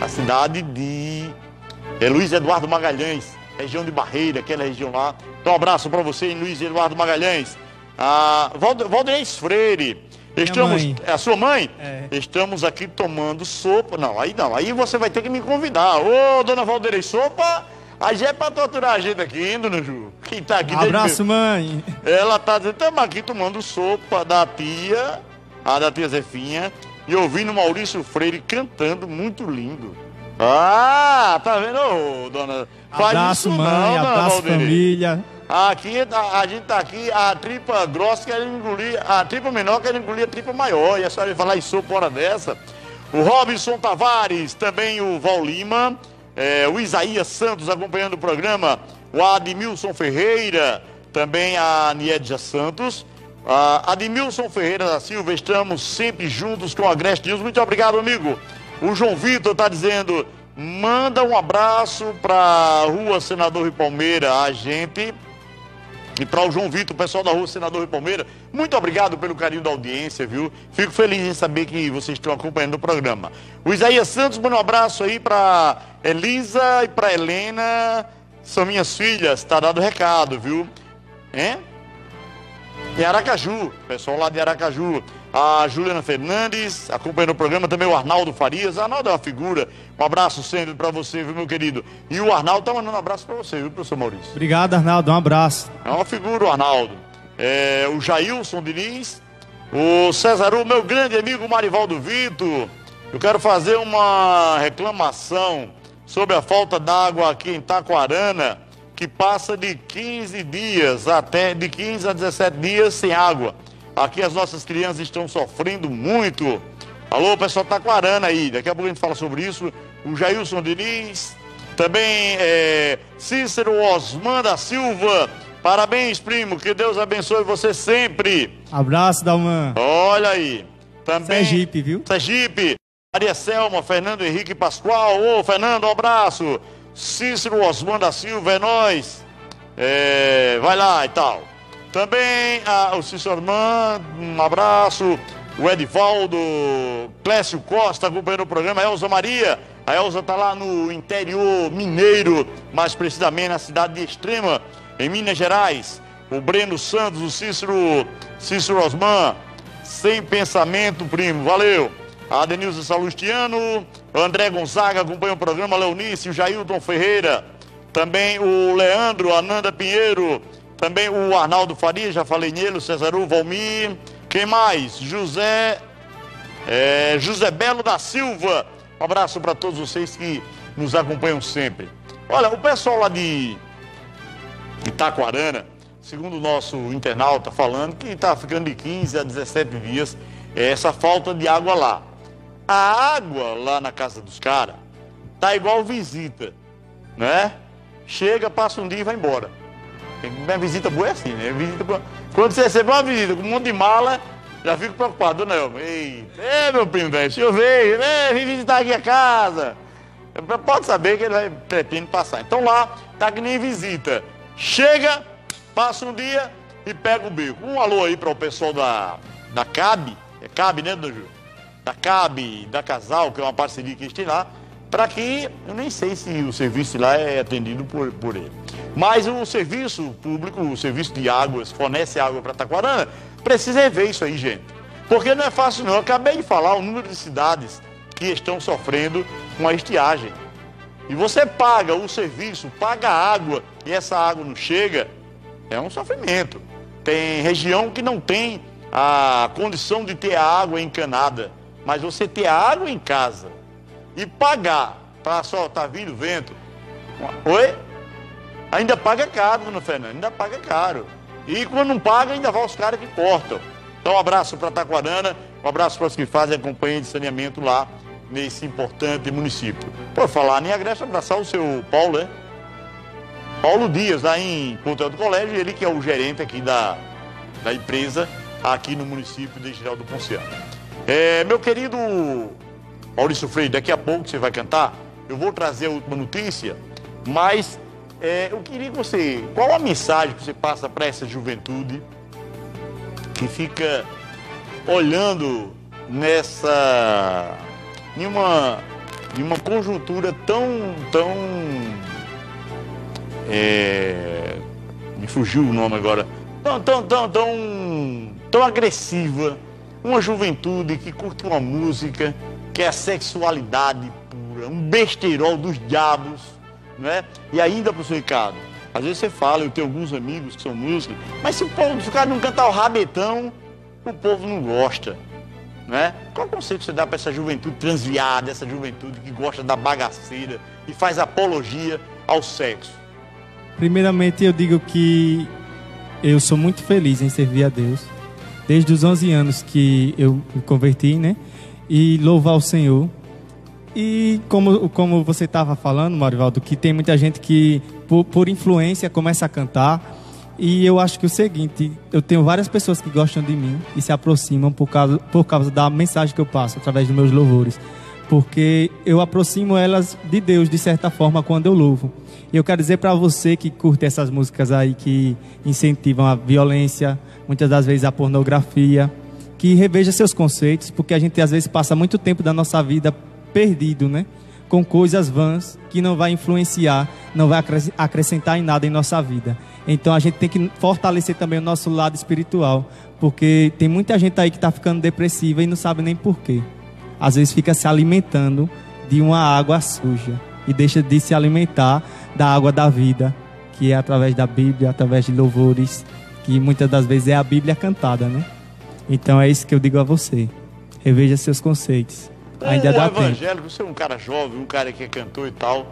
a cidade de é, Luiz Eduardo Magalhães, região de Barreira, aquela região lá. Então, um abraço para você Luiz Eduardo Magalhães. Ah, Valdeirês Freire. Estamos, é a sua mãe? É. Estamos aqui tomando sopa. Não, aí não, aí você vai ter que me convidar. Ô, dona Valdeirês, sopa Aí já é pra torturar a gente aqui, dona Ju. Quem tá aqui um Abraço, mãe. Ela tá dizendo, estamos aqui tomando sopa da tia, a da tia Zefinha, e ouvindo Maurício Freire cantando muito lindo. Ah, tá vendo, ô, dona? Faz abraço, mãe, não, abraço, família. Aqui, a, a, gente tá aqui, a tripa grossa quer engolir, a tripa menor quer engolir a tripa maior. E a senhora falar em sopa hora dessa. O Robinson Tavares, também o Val Lima é, o Isaías Santos acompanhando o programa, o Admilson Ferreira, também a Niedja Santos. A Admilson Ferreira da Silva, estamos sempre juntos com a Agreste News. Muito obrigado, amigo. O João Vitor está dizendo: manda um abraço para Rua Senador e Palmeira, a gente e para o João Vitor, pessoal da Rua Senador e Palmeira, muito obrigado pelo carinho da audiência, viu? Fico feliz em saber que vocês estão acompanhando o programa. O Isaías Santos, manda um abraço aí para Elisa e para Helena, são minhas filhas, tá dado o recado, viu? Hein? Em Aracaju, pessoal lá de Aracaju a Juliana Fernandes, acompanhando o programa, também o Arnaldo Farias. Arnaldo é uma figura. Um abraço sempre para você, viu, meu querido? E o Arnaldo tá mandando um abraço para você, viu, professor Maurício? Obrigado, Arnaldo. Um abraço. É uma figura, o Arnaldo. É, o Jailson Diniz, o César, o meu grande amigo Marivaldo Vitor. Eu quero fazer uma reclamação sobre a falta d'água aqui em Taquarana, que passa de 15 dias até de 15 a 17 dias sem água. Aqui as nossas crianças estão sofrendo muito. Alô, pessoal Taquarana aí, daqui a pouco a gente fala sobre isso. O Jailson Diniz, também é, Cícero Osman da Silva. Parabéns, primo, que Deus abençoe você sempre. Abraço, Dalman. Olha aí. Também. Sergipe, viu? Sergipe. Maria Selma, Fernando Henrique Pascoal. Ô, Fernando, um abraço. Cícero Osman da Silva, é nós. É, vai lá e tal. Também a, o Cícero um abraço. O Edivaldo, Clécio Costa acompanhando o programa, a Elza Maria. A Elza está lá no interior mineiro, mais precisamente na cidade de Extrema, em Minas Gerais. O Breno Santos, o Cícero, Cícero Osman, sem pensamento, primo, valeu. A Denilson Salustiano, o André Gonzaga acompanha o programa, Leonice, o Jailton Ferreira, também o Leandro, Ananda Pinheiro, também o Arnaldo Faria, já falei nele, o Cesaru Valmir. Quem mais? José. É, José Belo da Silva. Um abraço para todos vocês que nos acompanham sempre. Olha, o pessoal lá de Itaquarana, segundo o nosso internauta falando, que está ficando de 15 a 17 dias é essa falta de água lá. A água lá na casa dos caras tá igual visita, né? Chega, passa um dia e vai embora. Minha visita boa é assim, né? Visita boa. Quando você recebe uma visita com um monte de mala, já fico preocupado, né? Ei, é, meu primo velho, eu veio, é, vim visitar aqui a casa. Pode saber que ele vai, pretende passar. Então lá, tá que nem visita. Chega, passa um dia e pega o bico. Um alô aí para o pessoal da, da CAB, é CAB, né, Dona Ju? Da CAB, da Casal, que é uma parceria que eles têm lá, para que, eu nem sei se o serviço lá é atendido por, por ele. Mas o serviço público, o serviço de águas, fornece água para Taquarana, precisa rever isso aí, gente. Porque não é fácil não. Eu acabei de falar o número de cidades que estão sofrendo com a estiagem. E você paga o serviço, paga a água e essa água não chega, é um sofrimento. Tem região que não tem a condição de ter a água encanada, mas você ter a água em casa e pagar para tá vindo vento. Oi? ainda paga caro, dona Fernanda, ainda paga caro. E quando não paga, ainda vai os caras que cortam. Então, um abraço para Taquarana, um abraço para os que fazem a companhia de saneamento lá nesse importante município. Por falar em Agreste, abraçar o seu Paulo, né? Paulo Dias, lá em Ponta do Colégio, ele que é o gerente aqui da, da empresa, aqui no município de Geraldo Ponciano. É, meu querido Maurício Freire, daqui a pouco você vai cantar, eu vou trazer a última notícia, mas é, eu queria que você. Qual a mensagem que você passa para essa juventude que fica olhando nessa. em uma, em uma conjuntura tão. tão. É, me fugiu o nome agora. Tão, tão, tão, tão, tão agressiva. Uma juventude que curte uma música, que é a sexualidade pura, um besteirol dos diabos, não é? E ainda, professor Ricardo, às vezes você fala, eu tenho alguns amigos que são músicos, mas se o povo, se não cantar o rabetão, o povo não gosta. Né? Qual conselho você dá para essa juventude transviada, essa juventude que gosta da bagaceira e faz apologia ao sexo? Primeiramente, eu digo que eu sou muito feliz em servir a Deus. Desde os 11 anos que eu me converti, né? E louvar o Senhor. E como, como você estava falando, Marivaldo, que tem muita gente que, por, por influência, começa a cantar e eu acho que é o seguinte, eu tenho várias pessoas que gostam de mim e se aproximam por causa, por causa da mensagem que eu passo através dos meus louvores. Porque eu aproximo elas de Deus de certa forma quando eu louvo. E eu quero dizer para você que curte essas músicas aí que incentivam a violência, muitas das vezes a pornografia, que reveja seus conceitos, porque a gente às vezes passa muito tempo da nossa vida perdido, né? Com coisas vãs que não vai influenciar, não vai acrescentar em nada em nossa vida. Então a gente tem que fortalecer também o nosso lado espiritual, porque tem muita gente aí que está ficando depressiva e não sabe nem porquê. Às vezes fica se alimentando de uma água suja e deixa de se alimentar da água da vida, que é através da Bíblia, através de louvores, que muitas das vezes é a Bíblia cantada, né? Então é isso que eu digo a você. Reveja seus conceitos. Ainda o dá evangélico, tempo. você é um cara jovem, um cara que é cantor e tal.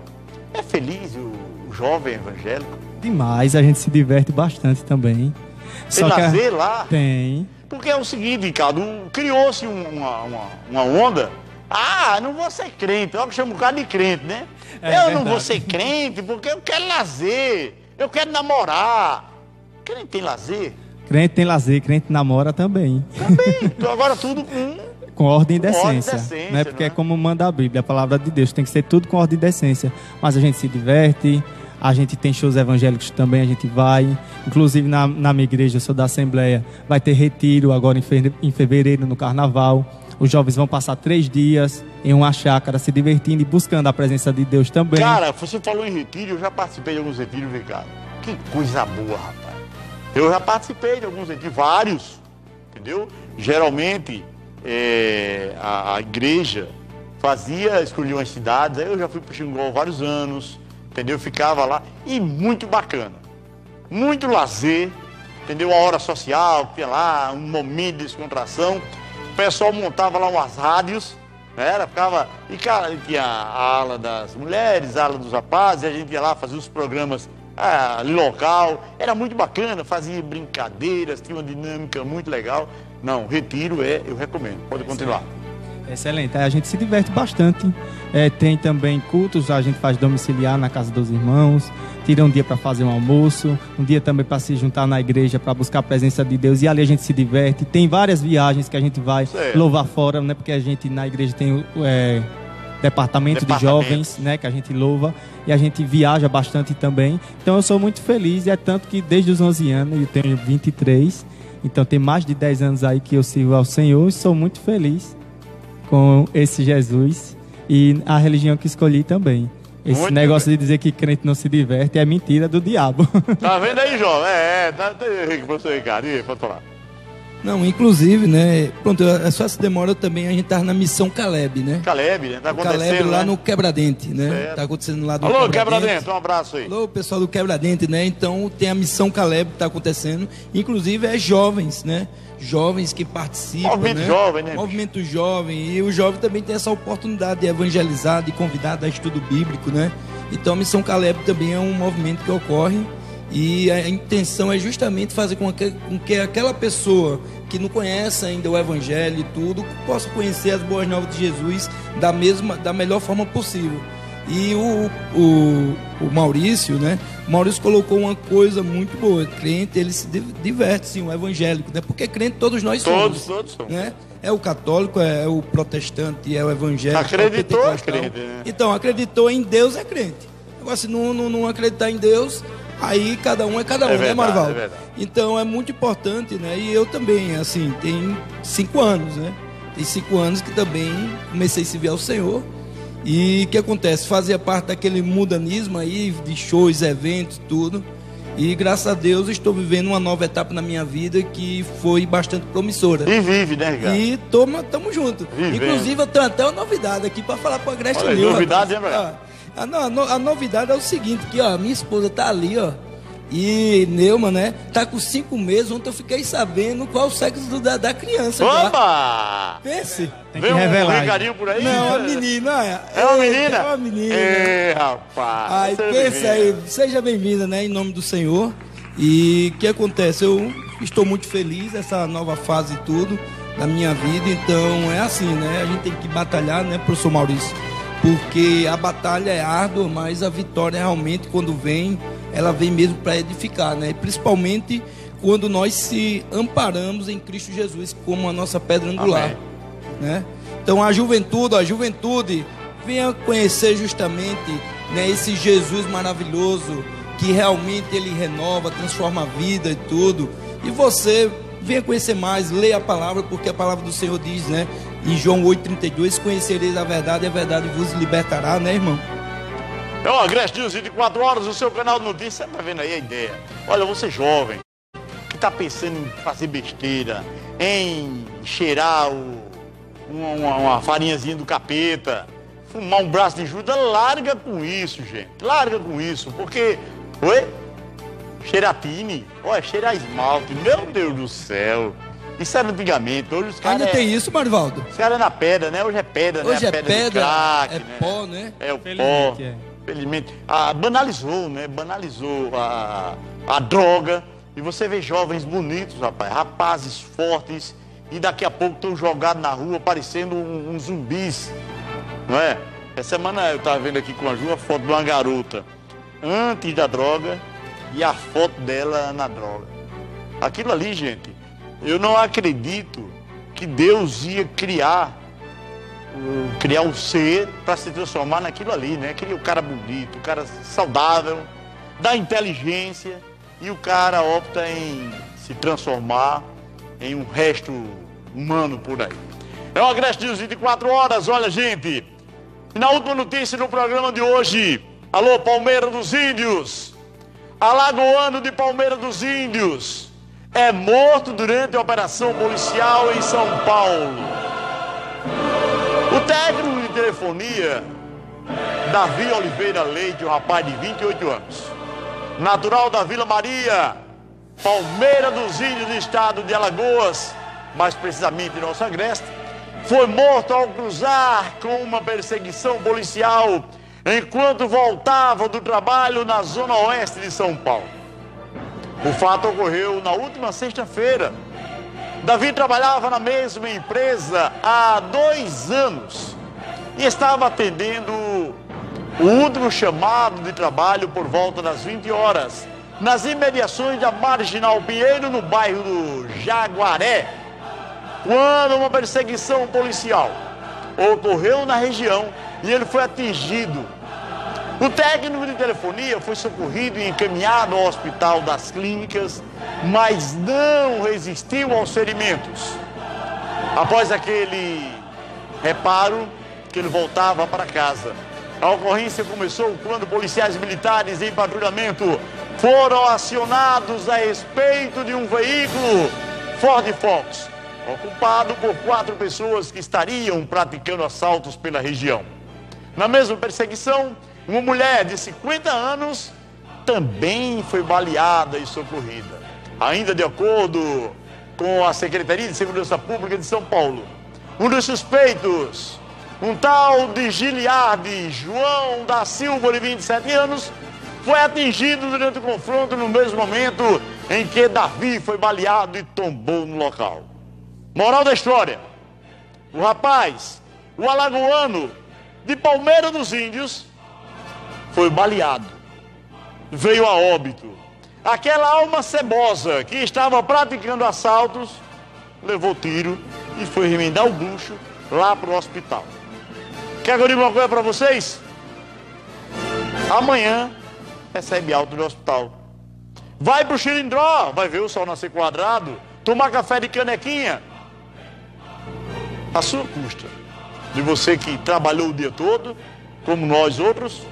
É feliz o, o jovem evangélico? demais, a gente se diverte bastante também. Tem Só lazer que... lá? Tem. Porque é o seguinte, Ricardo, criou-se uma, uma, uma, onda. Ah, não vou ser crente. Eu chamo o cara de crente, né? É, eu verdade. não vou ser crente porque eu quero lazer. Eu quero namorar. Crente tem lazer? Crente tem lazer, crente namora também. Também. Então, agora tudo com com ordem e decência. Ordem né? Porque é? é como manda a Bíblia, a palavra de Deus. Tem que ser tudo com ordem e decência. Mas a gente se diverte, a gente tem shows evangélicos também, a gente vai. Inclusive na, na minha igreja, eu sou da Assembleia, vai ter retiro agora em, fe, em fevereiro, no Carnaval. Os jovens vão passar três dias em uma chácara se divertindo e buscando a presença de Deus também. Cara, você falou em retiro, eu já participei de alguns retiros, Ricardo. Que coisa boa, rapaz. Eu já participei de alguns retiros, vários, entendeu? Geralmente, é, a, a, igreja fazia, escolhia umas cidades, aí eu já fui para o Xingol vários anos, entendeu? Ficava lá e muito bacana. Muito lazer, entendeu? A hora social, tinha lá um momento de descontração. O pessoal montava lá umas rádios, né? Era, ficava. E cara, tinha a ala das mulheres, a ala dos rapazes, a gente ia lá fazer os programas ah, local. Era muito bacana, fazia brincadeiras, tinha uma dinâmica muito legal. Não, retiro é, eu recomendo. Pode continuar. Excelente. A gente se diverte bastante. É, tem também cultos, a gente faz domiciliar na casa dos irmãos, tira um dia para fazer um almoço, um dia também para se juntar na igreja para buscar a presença de Deus e ali a gente se diverte. Tem várias viagens que a gente vai certo. louvar fora, né? Porque a gente na igreja tem é, departamento, departamento de jovens, né? Que a gente louva e a gente viaja bastante também. Então eu sou muito feliz e é tanto que desde os 11 anos, eu tenho 23, então tem mais de 10 anos aí que eu sirvo ao Senhor e sou muito feliz com esse Jesus e a religião que escolhi também. Esse Muito negócio bem. de dizer que crente não se diverte é mentira do diabo. Tá vendo aí, João? É, é tá, tá, professor Ricardo, e pode falar. Não, inclusive, né? Pronto, é só se demora também a gente tá na missão Caleb, né? Caleb, né? Tá acontecendo. Caleb lá né? no Quebradente, né? Certo. Tá acontecendo lá do Alô, Quebradente. Quebradente, um abraço aí. Alô, pessoal do Quebradente, né? Então tem a missão Caleb que tá acontecendo. Inclusive é jovens, né? jovens que participam. Movimento né? jovem, né? Movimento jovem. E o jovem também tem essa oportunidade de evangelizar, de convidar a estudo bíblico, né? Então a Missão Caleb também é um movimento que ocorre E a intenção é justamente fazer com que, com que aquela pessoa que não conhece ainda o Evangelho e tudo, possa conhecer as boas novas de Jesus da, mesma, da melhor forma possível. E o, o, o Maurício, né? O Maurício colocou uma coisa muito boa. Crente, ele se diverte, sim, o evangélico, né? Porque crente todos nós todos, somos. Todos, todos. Né? É o católico, é o protestante, é o evangélico. Acreditou, é crente, né? Então, acreditou em Deus é crente. Agora, se não, não, não acreditar em Deus, aí cada um é cada um, é verdade, né, Marval? É então é muito importante, né? E eu também, assim, tem cinco anos, né? Tem cinco anos que também comecei a servir ao Senhor. E o que acontece? Fazia parte daquele mudanismo aí, de shows, eventos, tudo. E graças a Deus estou vivendo uma nova etapa na minha vida que foi bastante promissora. E vive, né, Ricardo? E toma, tamo junto. Vivendo. Inclusive, eu tenho até uma novidade aqui para falar com a Grécia Olha, Novidade, hein, a, a, a, novidade é o seguinte, que ó, minha esposa tá ali, ó. E Neuma, né? Tá com cinco meses. Ontem eu fiquei sabendo qual o sexo do, da, da criança. Opa! Pense. Tem que Vem revelar. Um por aí? Não, é menina. É, é uma menina? É uma menina. Ei, rapaz. Aí, pense aí. Seja bem-vinda, né? Em nome do Senhor. E o que acontece? Eu estou muito feliz essa nova fase e tudo da minha vida. Então, é assim, né? A gente tem que batalhar, né, professor Maurício? Porque a batalha é árdua, mas a vitória realmente, quando vem ela vem mesmo para edificar, né? Principalmente quando nós se amparamos em Cristo Jesus como a nossa pedra angular, Amém. né? Então a juventude, a juventude venha conhecer justamente né, esse Jesus maravilhoso que realmente ele renova, transforma a vida e tudo. E você venha conhecer mais, leia a palavra, porque a palavra do Senhor diz, né? Em João 8,32, conhecereis a verdade e a verdade vos libertará, né, irmão? É o Agreste News 24 horas, o seu canal de. Você tá vendo aí a ideia? Olha, você jovem, que tá pensando em fazer besteira, em cheirar o, uma, uma farinhazinha do capeta, fumar um braço de juda, larga com isso, gente. Larga com isso, porque. Oi? Cheiratine, olha, cheirar esmalte, meu Deus do céu. Isso era antigamente, hoje os caras. Ainda é... tem isso, Marivaldo? Os caras é na pedra, né? Hoje é pedra, hoje né? Hoje é pedra, crack, é né? pó, né? É o pó. É infelizmente, a, banalizou, né? Banalizou a, a droga. E você vê jovens bonitos, rapaz, rapazes fortes, e daqui a pouco estão jogados na rua parecendo um, um, zumbis. Não é? Essa semana eu estava vendo aqui com a Ju a foto de uma garota antes da droga e a foto dela na droga. Aquilo ali, gente, eu não acredito que Deus ia criar criar um ser para se transformar naquilo ali, né? Aquele o cara bonito, o cara saudável, da inteligência, e o cara opta em se transformar em um resto humano por aí. É o Agreste News 24 horas, olha gente. E na última notícia no programa de hoje, alô Palmeira dos Índios, Alagoano de Palmeira dos Índios, é morto durante a operação policial em São Paulo. O técnico de telefonia, Davi Oliveira Leite, um rapaz de 28 anos, natural da Vila Maria, Palmeira dos Índios do estado de Alagoas, mais precisamente em nossa agreste, foi morto ao cruzar com uma perseguição policial enquanto voltava do trabalho na zona oeste de São Paulo. O fato ocorreu na última sexta-feira, Davi trabalhava na mesma empresa há dois anos e estava atendendo o último chamado de trabalho por volta das 20 horas, nas imediações da Marginal Pinheiro, no bairro do Jaguaré, quando uma perseguição policial ocorreu na região e ele foi atingido o técnico de telefonia foi socorrido e encaminhado ao hospital das clínicas, mas não resistiu aos ferimentos. Após aquele reparo, que ele voltava para casa. A ocorrência começou quando policiais militares em patrulhamento foram acionados a respeito de um veículo Ford Fox, ocupado por quatro pessoas que estariam praticando assaltos pela região. Na mesma perseguição, uma mulher de 50 anos também foi baleada e socorrida. Ainda de acordo com a Secretaria de Segurança Pública de São Paulo, um dos suspeitos, um tal de Giliardi João da Silva, de 27 anos, foi atingido durante o confronto no mesmo momento em que Davi foi baleado e tombou no local. Moral da história: o rapaz, o alagoano de Palmeira dos Índios, foi baleado, veio a óbito. Aquela alma cebosa que estava praticando assaltos levou tiro e foi remendar o bucho lá para o hospital. Quer que eu diga uma coisa para vocês? Amanhã recebe alta do hospital. Vai para o Xilindró, vai ver o sol nascer quadrado, tomar café de canequinha. A sua custa. De você que trabalhou o dia todo, como nós outros,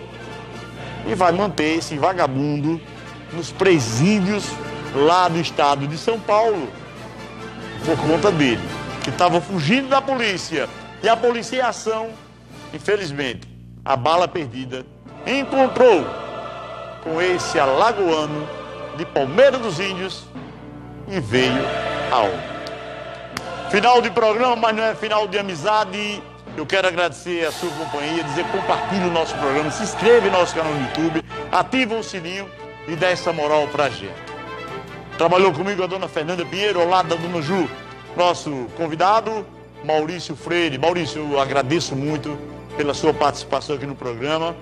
e vai manter esse vagabundo nos presídios lá do estado de São Paulo, por conta dele, que estava fugindo da polícia. E a policiação, infelizmente, a bala perdida, encontrou com esse alagoano de Palmeira dos Índios e veio ao Final de programa, mas não é final de amizade. Eu quero agradecer a sua companhia, dizer compartilhe o nosso programa, se inscreva em nosso canal no YouTube, ativa o sininho e dá essa moral pra gente. Trabalhou comigo a dona Fernanda Pinheiro, ao lado da dona Ju, nosso convidado, Maurício Freire. Maurício, eu agradeço muito pela sua participação aqui no programa.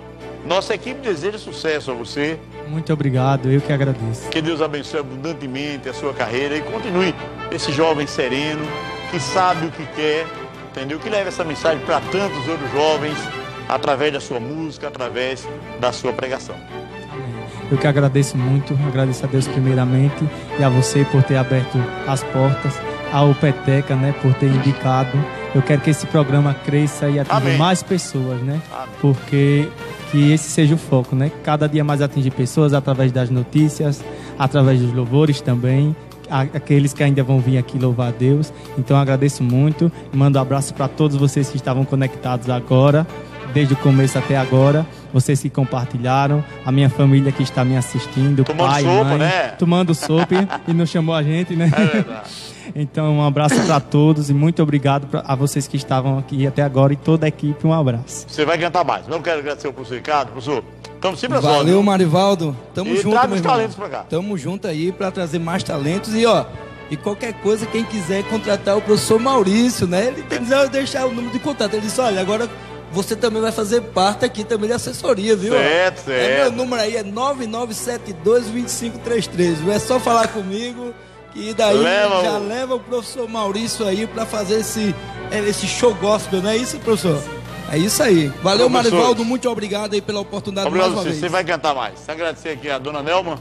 Nossa equipe deseja sucesso a você. Muito obrigado, eu que agradeço. Que Deus abençoe abundantemente a sua carreira e continue esse jovem sereno que sabe o que quer, entendeu? Que leva essa mensagem para tantos outros jovens através da sua música, através da sua pregação. Eu que agradeço muito, agradeço a Deus primeiramente e a você por ter aberto as portas, ao Peteca, né, por ter indicado. Eu quero que esse programa cresça e atinja Amém. mais pessoas, né? Amém. Porque que esse seja o foco, né? Cada dia mais atingir pessoas através das notícias, através dos louvores também. Aqueles que ainda vão vir aqui louvar a Deus. Então agradeço muito mando um abraço para todos vocês que estavam conectados agora, desde o começo até agora. Vocês que compartilharam, a minha família que está me assistindo, Tomando pai, sopa, mãe, né? tomando sopa e não chamou a gente, né? É verdade. Então, um abraço para todos e muito obrigado pra, a vocês que estavam aqui até agora e toda a equipe. Um abraço. Você vai cantar mais. Não quero agradecer o professor Ricardo, professor. Estamos sempre Valeu, viu? Marivaldo. Tamo E junto, traga os talentos pra cá. Tamo junto aí pra trazer mais talentos e ó, e qualquer coisa quem quiser contratar o professor Maurício, né? Ele tem que dizer, deixar o número de contato. Ele disse, olha, agora você também vai fazer parte aqui também da assessoria, viu? Certo, É, certo. meu número aí é 9972-2533. viu? É só falar comigo e daí Leva já o- leva o professor Maurício aí pra fazer esse, é, esse show gospel, não é isso, professor? É isso aí. Valeu, Professor. Marivaldo. Muito obrigado aí pela oportunidade Obrigado mais uma você. vez. Vai cantar mais. Agradecer aqui a dona Nelma.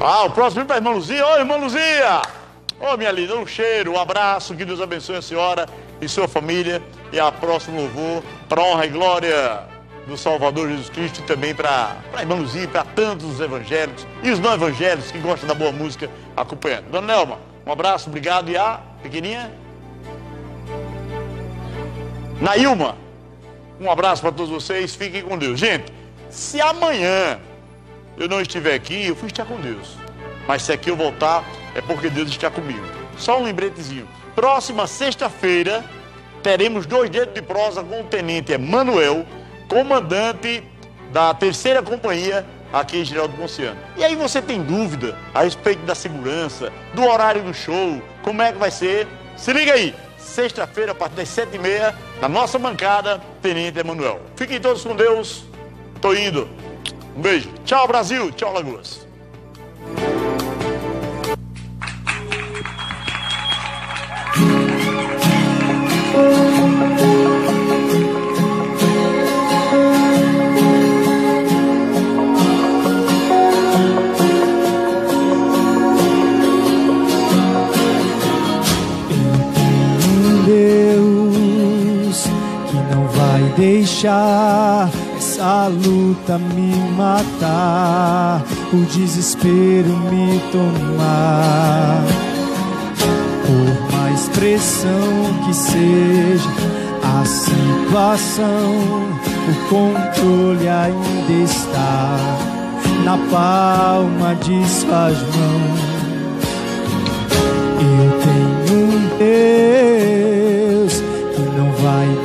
Ah, o próximo para a irmã Luzia. Ô, irmã Luzia! Ô, minha linda, um cheiro, um abraço. Que Deus abençoe a senhora e sua família. E a próximo louvor para honra e glória do Salvador Jesus Cristo e também para a irmã Luzia para tantos os evangélicos e os não evangélicos que gostam da boa música acompanhando. Dona Nelma, um abraço, obrigado. E a pequenininha? Nailma, um abraço para todos vocês, fiquem com Deus. Gente, se amanhã eu não estiver aqui, eu fui estar com Deus. Mas se aqui eu voltar, é porque Deus está comigo. Só um lembretezinho. Próxima sexta-feira, teremos dois dedos de prosa com o tenente Emanuel, comandante da terceira companhia aqui em Geraldo Ponciano. E aí você tem dúvida a respeito da segurança, do horário do show, como é que vai ser? Se liga aí, sexta-feira, a partir das sete e meia, na nossa bancada, Tenente Emanuel. Fiquem todos com Deus, tô indo. Um beijo. Tchau, Brasil. Tchau, Lagoas. Deixar essa luta me matar, o desespero me tomar. Por mais pressão que seja a situação, o controle ainda está na palma de suas mãos. Eu tenho um Deus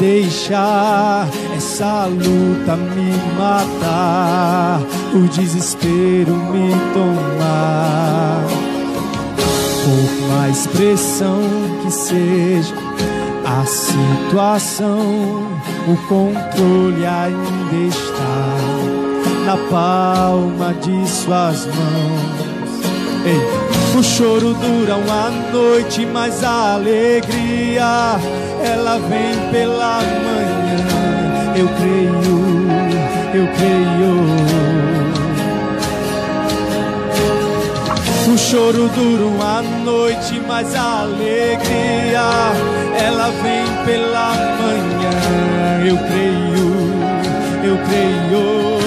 deixar essa luta me matar, o desespero me tomar. Por mais pressão que seja a situação, o controle ainda está na palma de suas mãos. Ei, o choro dura uma noite, mas a alegria ela vem pela manhã. Eu creio, eu creio. O choro dura uma noite, mas a alegria ela vem pela manhã. Eu creio, eu creio.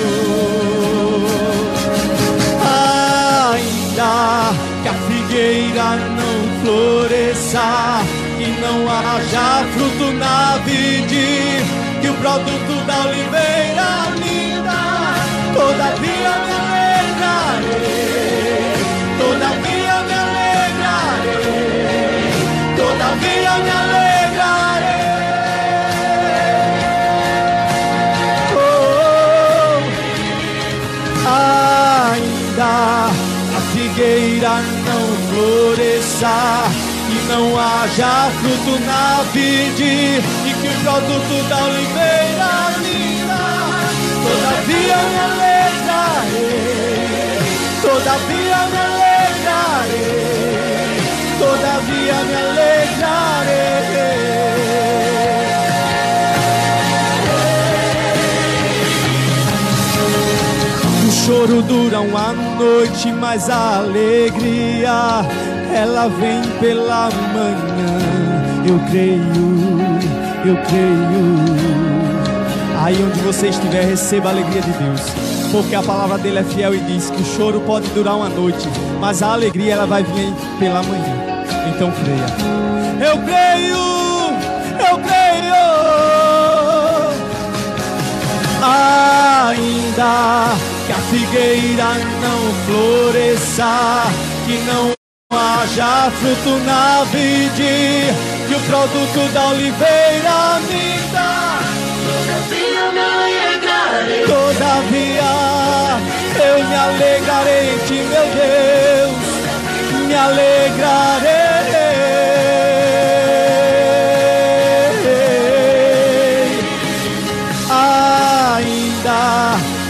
Ainda que a figueira não floresça, não haja fruto na vide, que o produto da oliveira linda, todavia me alegrarei. Todavia me alegrarei, todavia me alegrarei. Oh, ainda a figueira não floresça, não haja fruto na vide, e que o produto da oliveira linda, todavia me alegrarei, todavia me alegrarei todavia me alegrarei. O choro dura uma noite, mas a alegria ela vem pela manhã. Eu creio, eu creio. Aí onde você estiver, receba a alegria de Deus porque a palavra dele é fiel e diz que o choro pode durar uma noite, mas a alegria ela vai vir pela manhã. Então creia. Eu creio, eu creio. Ainda que a figueira não floresça, que não haja fruto na vide, que o produto da oliveira minta. Todavia me alegrarei. Todavia eu me alegrarei em ti, meu Deus, me alegrarei. Ainda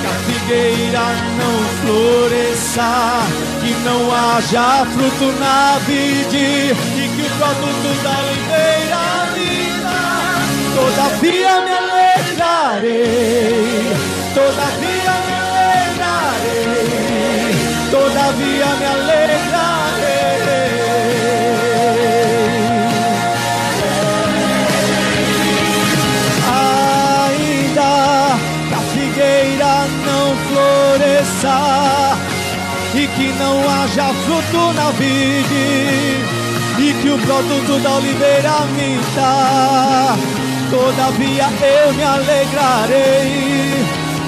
que a figueira não floresça, não haja fruto na vide e que o produto da oliveira linda, todavia me alegrarei, todavia me alegrarei, todavia me alegrarei. Haja fruto na vide e que o produto da oliveira minta, todavia eu me alegrarei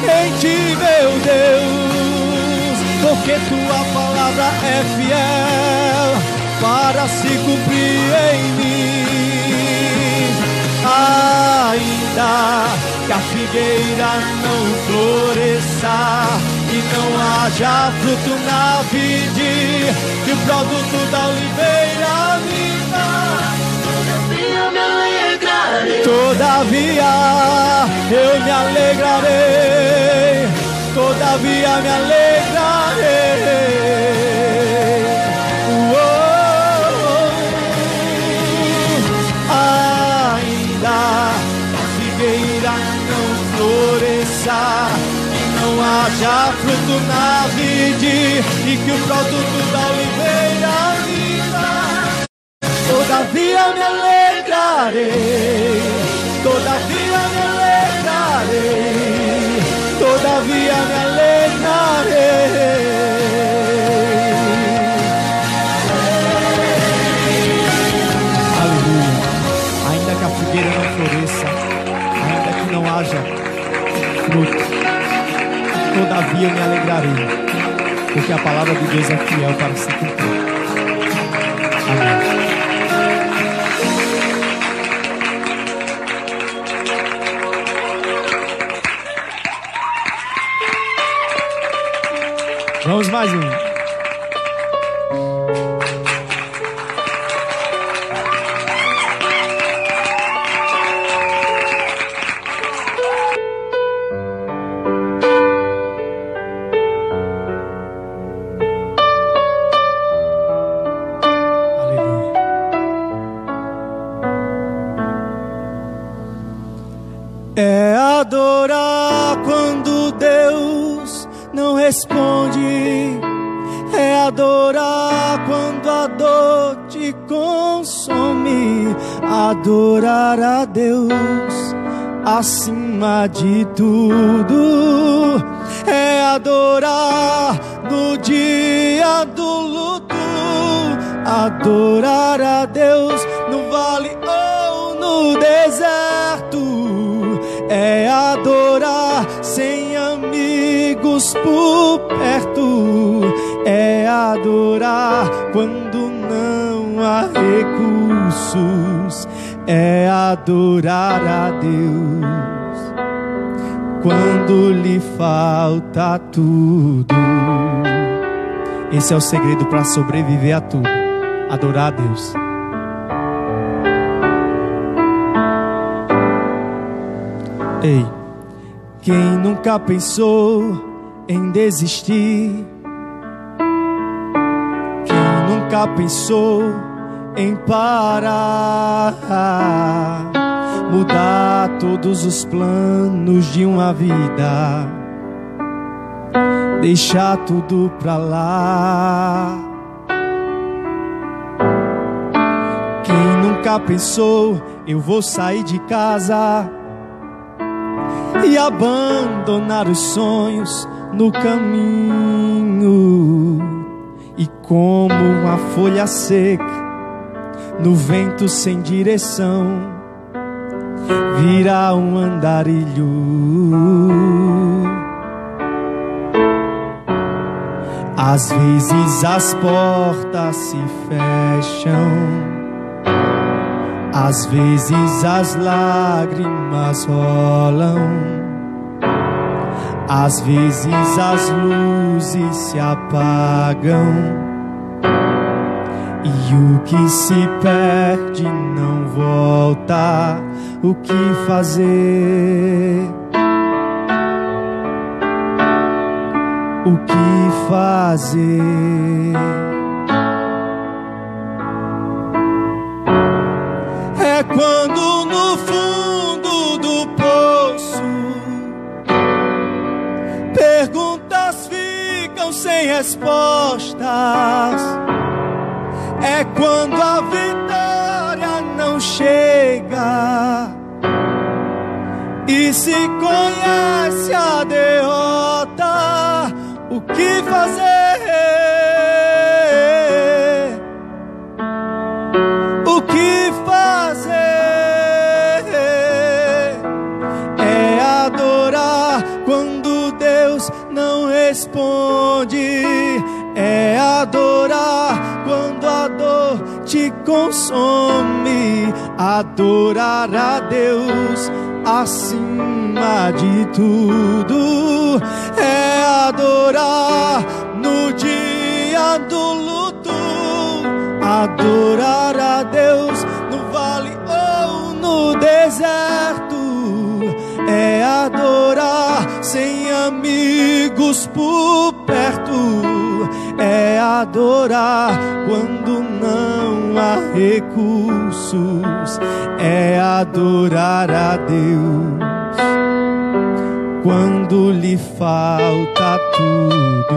em ti, meu Deus, porque tua palavra é fiel para se cumprir em mim. Ainda que a figueira não floresça e não haja fruto na vide, que o produto da oliveira dá. Todavia me alegrarei. Todavia eu me alegrarei, todavia me alegrarei. Haja fruto na vide e que o produto Todavia me alegrarei, todavia me alegrarei, todavia me alegrarei. Aleluia. Ainda que a figueira não floresça, ainda que não haja fruto, todavia eu me alegrarei, porque a palavra de Deus é fiel para se cumprir. Vamos mais um. Falta tudo. Esse é o segredo para sobreviver a tudo. Adorar a Deus. Ei, quem nunca pensou em desistir? Quem nunca pensou em parar? Mudar todos os planos de uma vida, deixar tudo pra lá. Quem nunca pensou eu vou sair de casa e abandonar os sonhos no caminho e como uma folha seca no vento sem direção vira um andarilho às vezes as portas se fecham às vezes as lágrimas rolam, às vezes as luzes se apagam, e o que se perde não volta. O que fazer? O que fazer? é quando no fundo do poço perguntas ficam sem respostas. É quando a vitória não chega e se conhece a derrota. Que fazer? o que fazer? É adorar quando Deus não responde, é adorar quando a dor te consome, adorar a Deus acima de tudo, é adorar no dia do luto. Adorar a Deus no vale ou no deserto, é adorar sem amigos por perto, é adorar quando não há recursos, é adorar a Deus quando lhe falta tudo.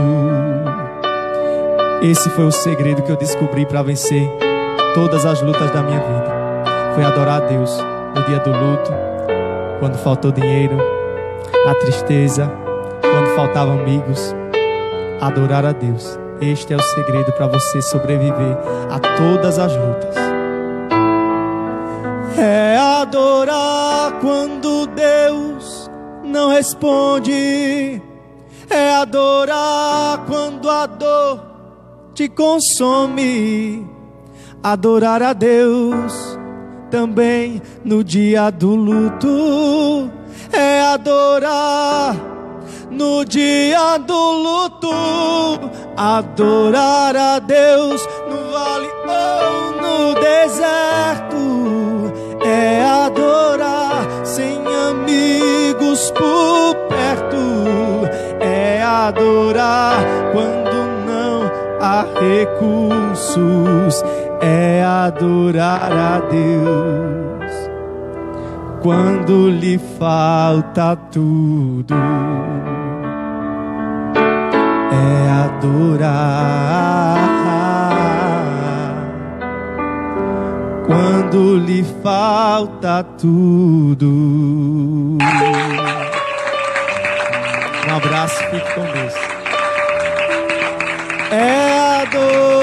Esse foi o segredo que eu descobri para vencer todas as lutas da minha vida. Foi adorar a Deus no dia do luto, quando faltou dinheiro, na tristeza, quando faltavam amigos. Adorar a Deus. Este é o segredo para você sobreviver a todas as lutas. É adorar quando Deus não responde. É adorar quando a dor te consome. Adorar a Deus também no dia do luto é adorar no dia do luto, adorar a Deus no vale ou no deserto, é adorar sem amigos por perto, é adorar quando não há recursos, é adorar a Deus quando lhe falta tudo. É adorar quando lhe falta tudo. Um abraço, fique com Deus. É adorar